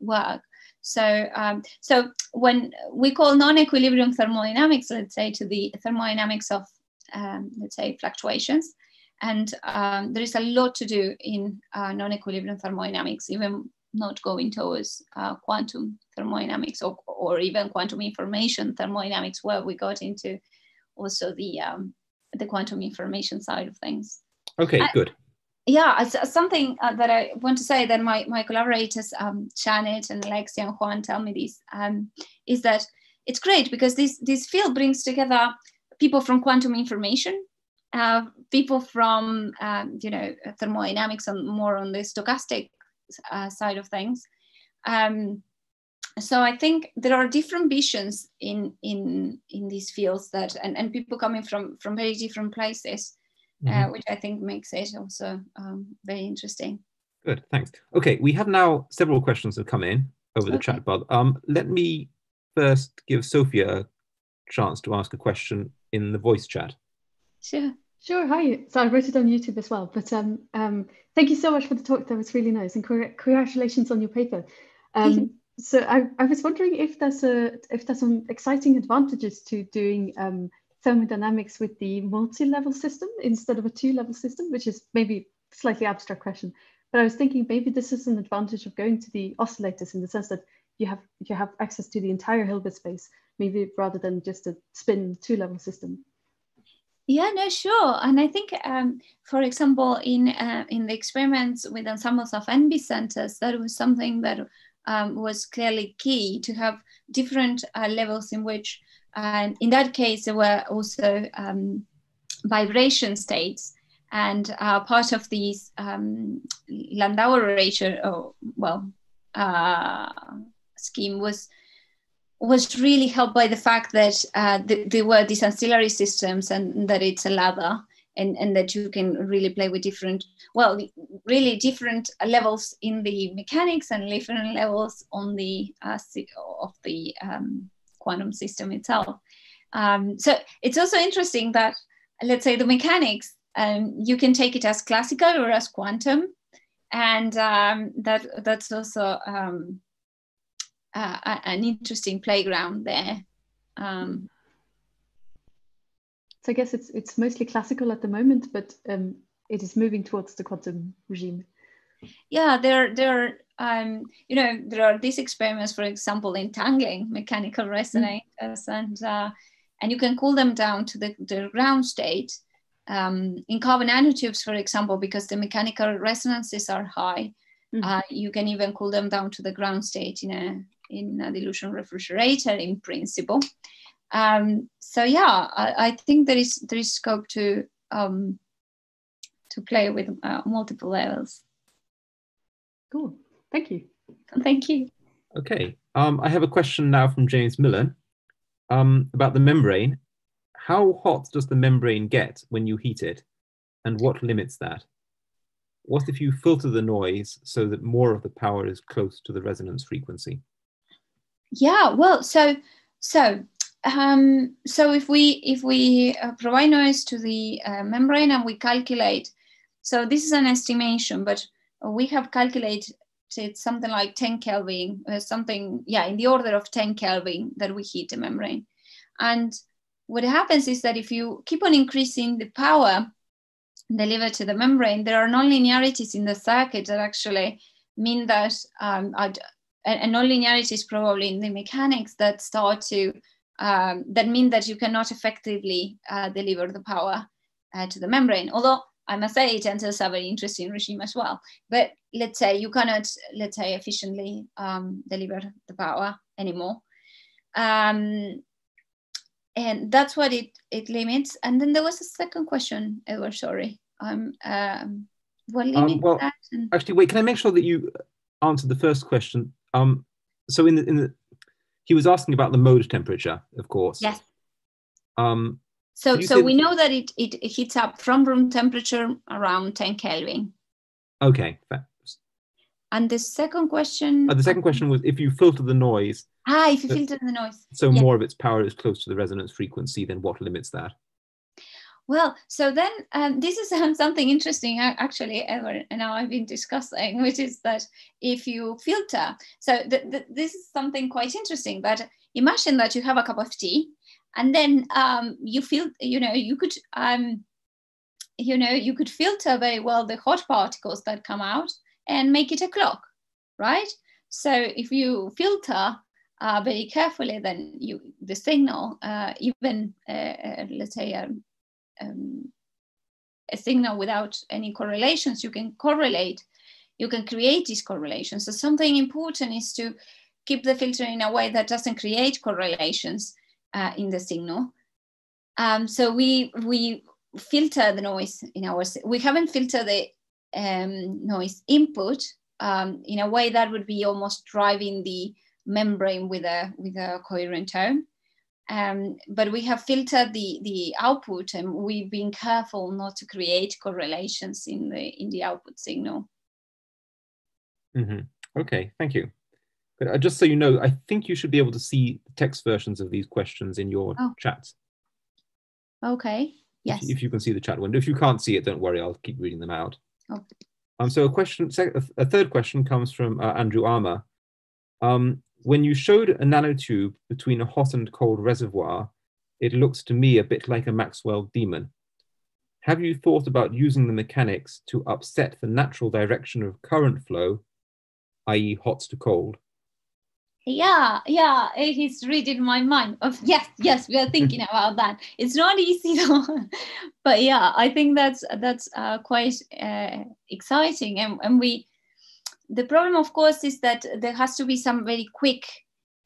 work. So, um, so when we call non-equilibrium thermodynamics, let's say to the thermodynamics of, um, let's say, fluctuations, and um, there is a lot to do in uh, non-equilibrium thermodynamics, even not going towards uh, quantum thermodynamics or, or even quantum information thermodynamics, where we got into also the um, the quantum information side of things. Okay, good. yeah, something uh, that I want to say that my, my collaborators, um, Janet and Alexia and Juan tell me this, um, is that it's great because this, this field brings together people from quantum information, uh, people from, um, you know, thermodynamics and more on the stochastic uh, side of things. Um, so I think there are different visions in in in these fields that and, and people coming from from very different places uh, mm-hmm. uh, which I think makes it also um, very interesting. Good, thanks. Okay, we have now several questions that come in over the okay. chat bar. Um, let me first give Sophia a chance to ask a question in the voice chat. Sure. Sure. Hi. So I wrote it on YouTube as well. But um, um, thank you so much for the talk. That was really nice, and congratulations on your paper. Um, so I, I was wondering if there's a if there's some exciting advantages to doing um, thermodynamics with the multi-level system instead of a two-level system, which is maybe slightly abstract question. But I was thinking maybe this is an advantage of going to the oscillators in the sense that you have you have access to the entire Hilbert space, maybe rather than just a spin two-level system. Yeah, no, sure. And I think, um, for example, in uh, in the experiments with ensembles of NV centers, that was something that um, was clearly key to have different uh, levels in which and in that case, there were also um, vibration states. And uh, part of these um, Landau ratio, oh, well, uh, scheme was was really helped by the fact that uh, th there were these ancillary systems and that it's a ladder and, and that you can really play with different, well, really different levels in the mechanics and different levels on the uh, of the um, quantum system itself. Um, so it's also interesting that, let's say, the mechanics, um, you can take it as classical or as quantum, and um, that that's also um, uh, an interesting playground there. Um, so I guess it's it's mostly classical at the moment, but um, it is moving towards the quantum regime. Yeah, there there um, you know, there are these experiments, for example, entangling mechanical resonators, mm. and uh, and you can cool them down to the, the ground state um, in carbon nanotubes, for example, because the mechanical resonances are high. Mm. Uh, you can even cool them down to the ground state in a in a dilution refrigerator, in principle. Um, so yeah, I, I, think there is there is scope to um, to play with uh, multiple levels. Cool. Thank you. Thank you. Okay. Um, I have a question now from James Millen um, about the membrane. How hot does the membrane get when you heat it? And what limits that? What if you filter the noise so that more of the power is close to the resonance frequency? Yeah, well, so so um, so if we if we uh, provide noise to the uh, membrane and we calculate, so this is an estimation, but we have calculated something like 10 Kelvin, uh, something, yeah, in the order of 10 Kelvin that we heat the membrane. And what happens is that if you keep on increasing the power delivered to the membrane, there are nonlinearities in the circuit that actually mean that, um, and nonlinearities probably in the mechanics that start to, um, that mean that you cannot effectively uh, deliver the power uh, to the membrane. Although I must say it enters a very interesting regime as well. But let's say you cannot, let's say, efficiently um, deliver the power anymore. Um, and that's what it, it limits. And then there was a second question, Edward, sorry. Um, um, what limits um, well, that? And... Actually, wait, can I make sure that you answered the first question? Um, so in the, in the, he was asking about the mode temperature, of course. Yes. Um, so, so we know that it, it, heats up from room temperature around 10 Kelvin. Okay. And the second question? Uh, the second question was if you filter the noise. Ah, if you filter the noise. So yeah. more of its power is close to the resonance frequency, then what limits that? Well, so then um, this is something interesting actually, Edward and I have been discussing, which is that if you filter, so th th this is something quite interesting. But imagine that you have a cup of tea and then um, you feel you know you could um, you know you could filter very well the hot particles that come out and make it a clock right so if you filter uh, very carefully then you the signal uh, even uh, uh let's say um, a signal without any correlations, you can correlate, you can create these correlations. So something important is to keep the filter in a way that doesn't create correlations uh, in the signal. Um, so we we filter the noise in our. We haven't filtered the um, noise input um, in a way that would be almost driving the membrane with a with a coherent tone. Um, but we have filtered the the output, and we've been careful not to create correlations in the in the output signal. Mm-hmm. Okay, thank you. But uh, just so you know, I think you should be able to see text versions of these questions in your oh. chats. Okay. Yes. If, if, you can see the chat window. If you can't see it, don't worry. I'll keep reading them out. Oh. Um, so a question, a third question comes from uh, Andrew Armour. Um, when you showed a nanotube between a hot and cold reservoir, it looks to me a bit like a Maxwell demon. Have you thought about using the mechanics to upset the natural direction of current flow, i.e. hot to cold? yeah yeah it is reading my mind of yes yes we are thinking about that it's not easy though but yeah i think that's that's uh, quite uh, exciting and, and we the problem of course is that there has to be some very quick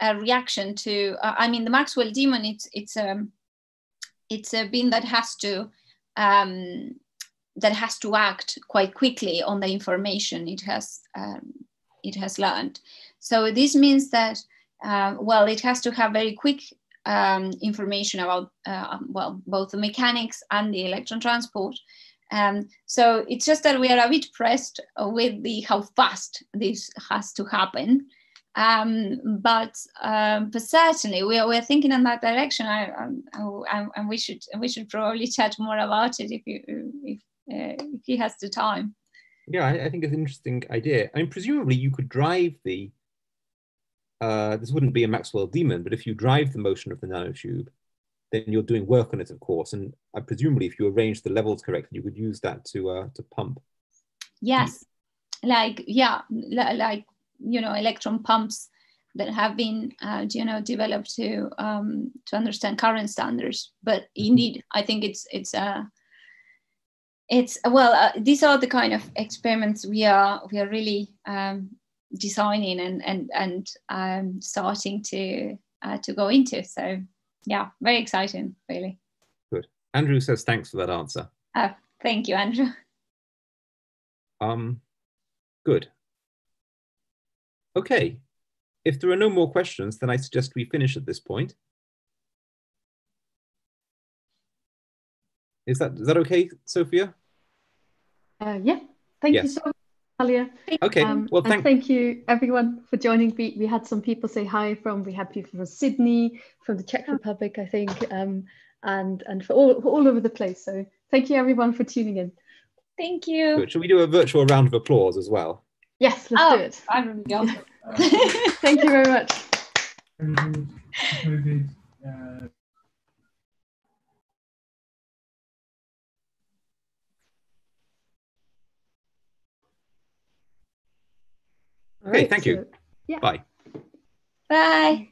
uh, reaction to uh, i mean the maxwell demon it's it's a um, it's a being that has to um, that has to act quite quickly on the information it has um, it has learned so this means that, uh, well, it has to have very quick um, information about, uh, well, both the mechanics and the electron transport. Um, so it's just that we are a bit pressed with the how fast this has to happen. Um, but um, but certainly we are, we are thinking in that direction. I, I, and we should we should probably chat more about it if you if uh, if he has the time. Yeah, I, I, think it's an interesting idea. I mean, presumably you could drive the uh, this wouldn't be a Maxwell demon, but if you drive the motion of the nanotube, then you're doing work on it, of course. And uh, presumably, if you arrange the levels correctly, you could use that to uh, to pump. Yes, like yeah, like you know, electron pumps that have been uh, you know developed to um, to understand current standards. But mm-hmm. indeed, I think it's it's a uh, it's well uh, these are the kind of experiments we are we are really um, designing and and and um, starting to uh, to go into. So yeah, very exciting, really. Good. Andrew says thanks for that answer. Oh, thank you, Andrew. Um, good. Okay. If there are no more questions, then I suggest we finish at this point. Is that is that okay, Sophia? Uh, yeah. Thank yes. you so much. Natalia. Okay. Um, well, thank-, thank you everyone for joining. We, we had some people say hi from, we had people from Sydney, from the Czech Republic, I think, um, and, and for all, for all over the place. So thank you everyone for tuning in. Thank you. Should we do a virtual round of applause as well? Yes, let's oh, do it. I'm go. thank you very much. Okay, right, thank so, you. Yeah. Bye. Bye.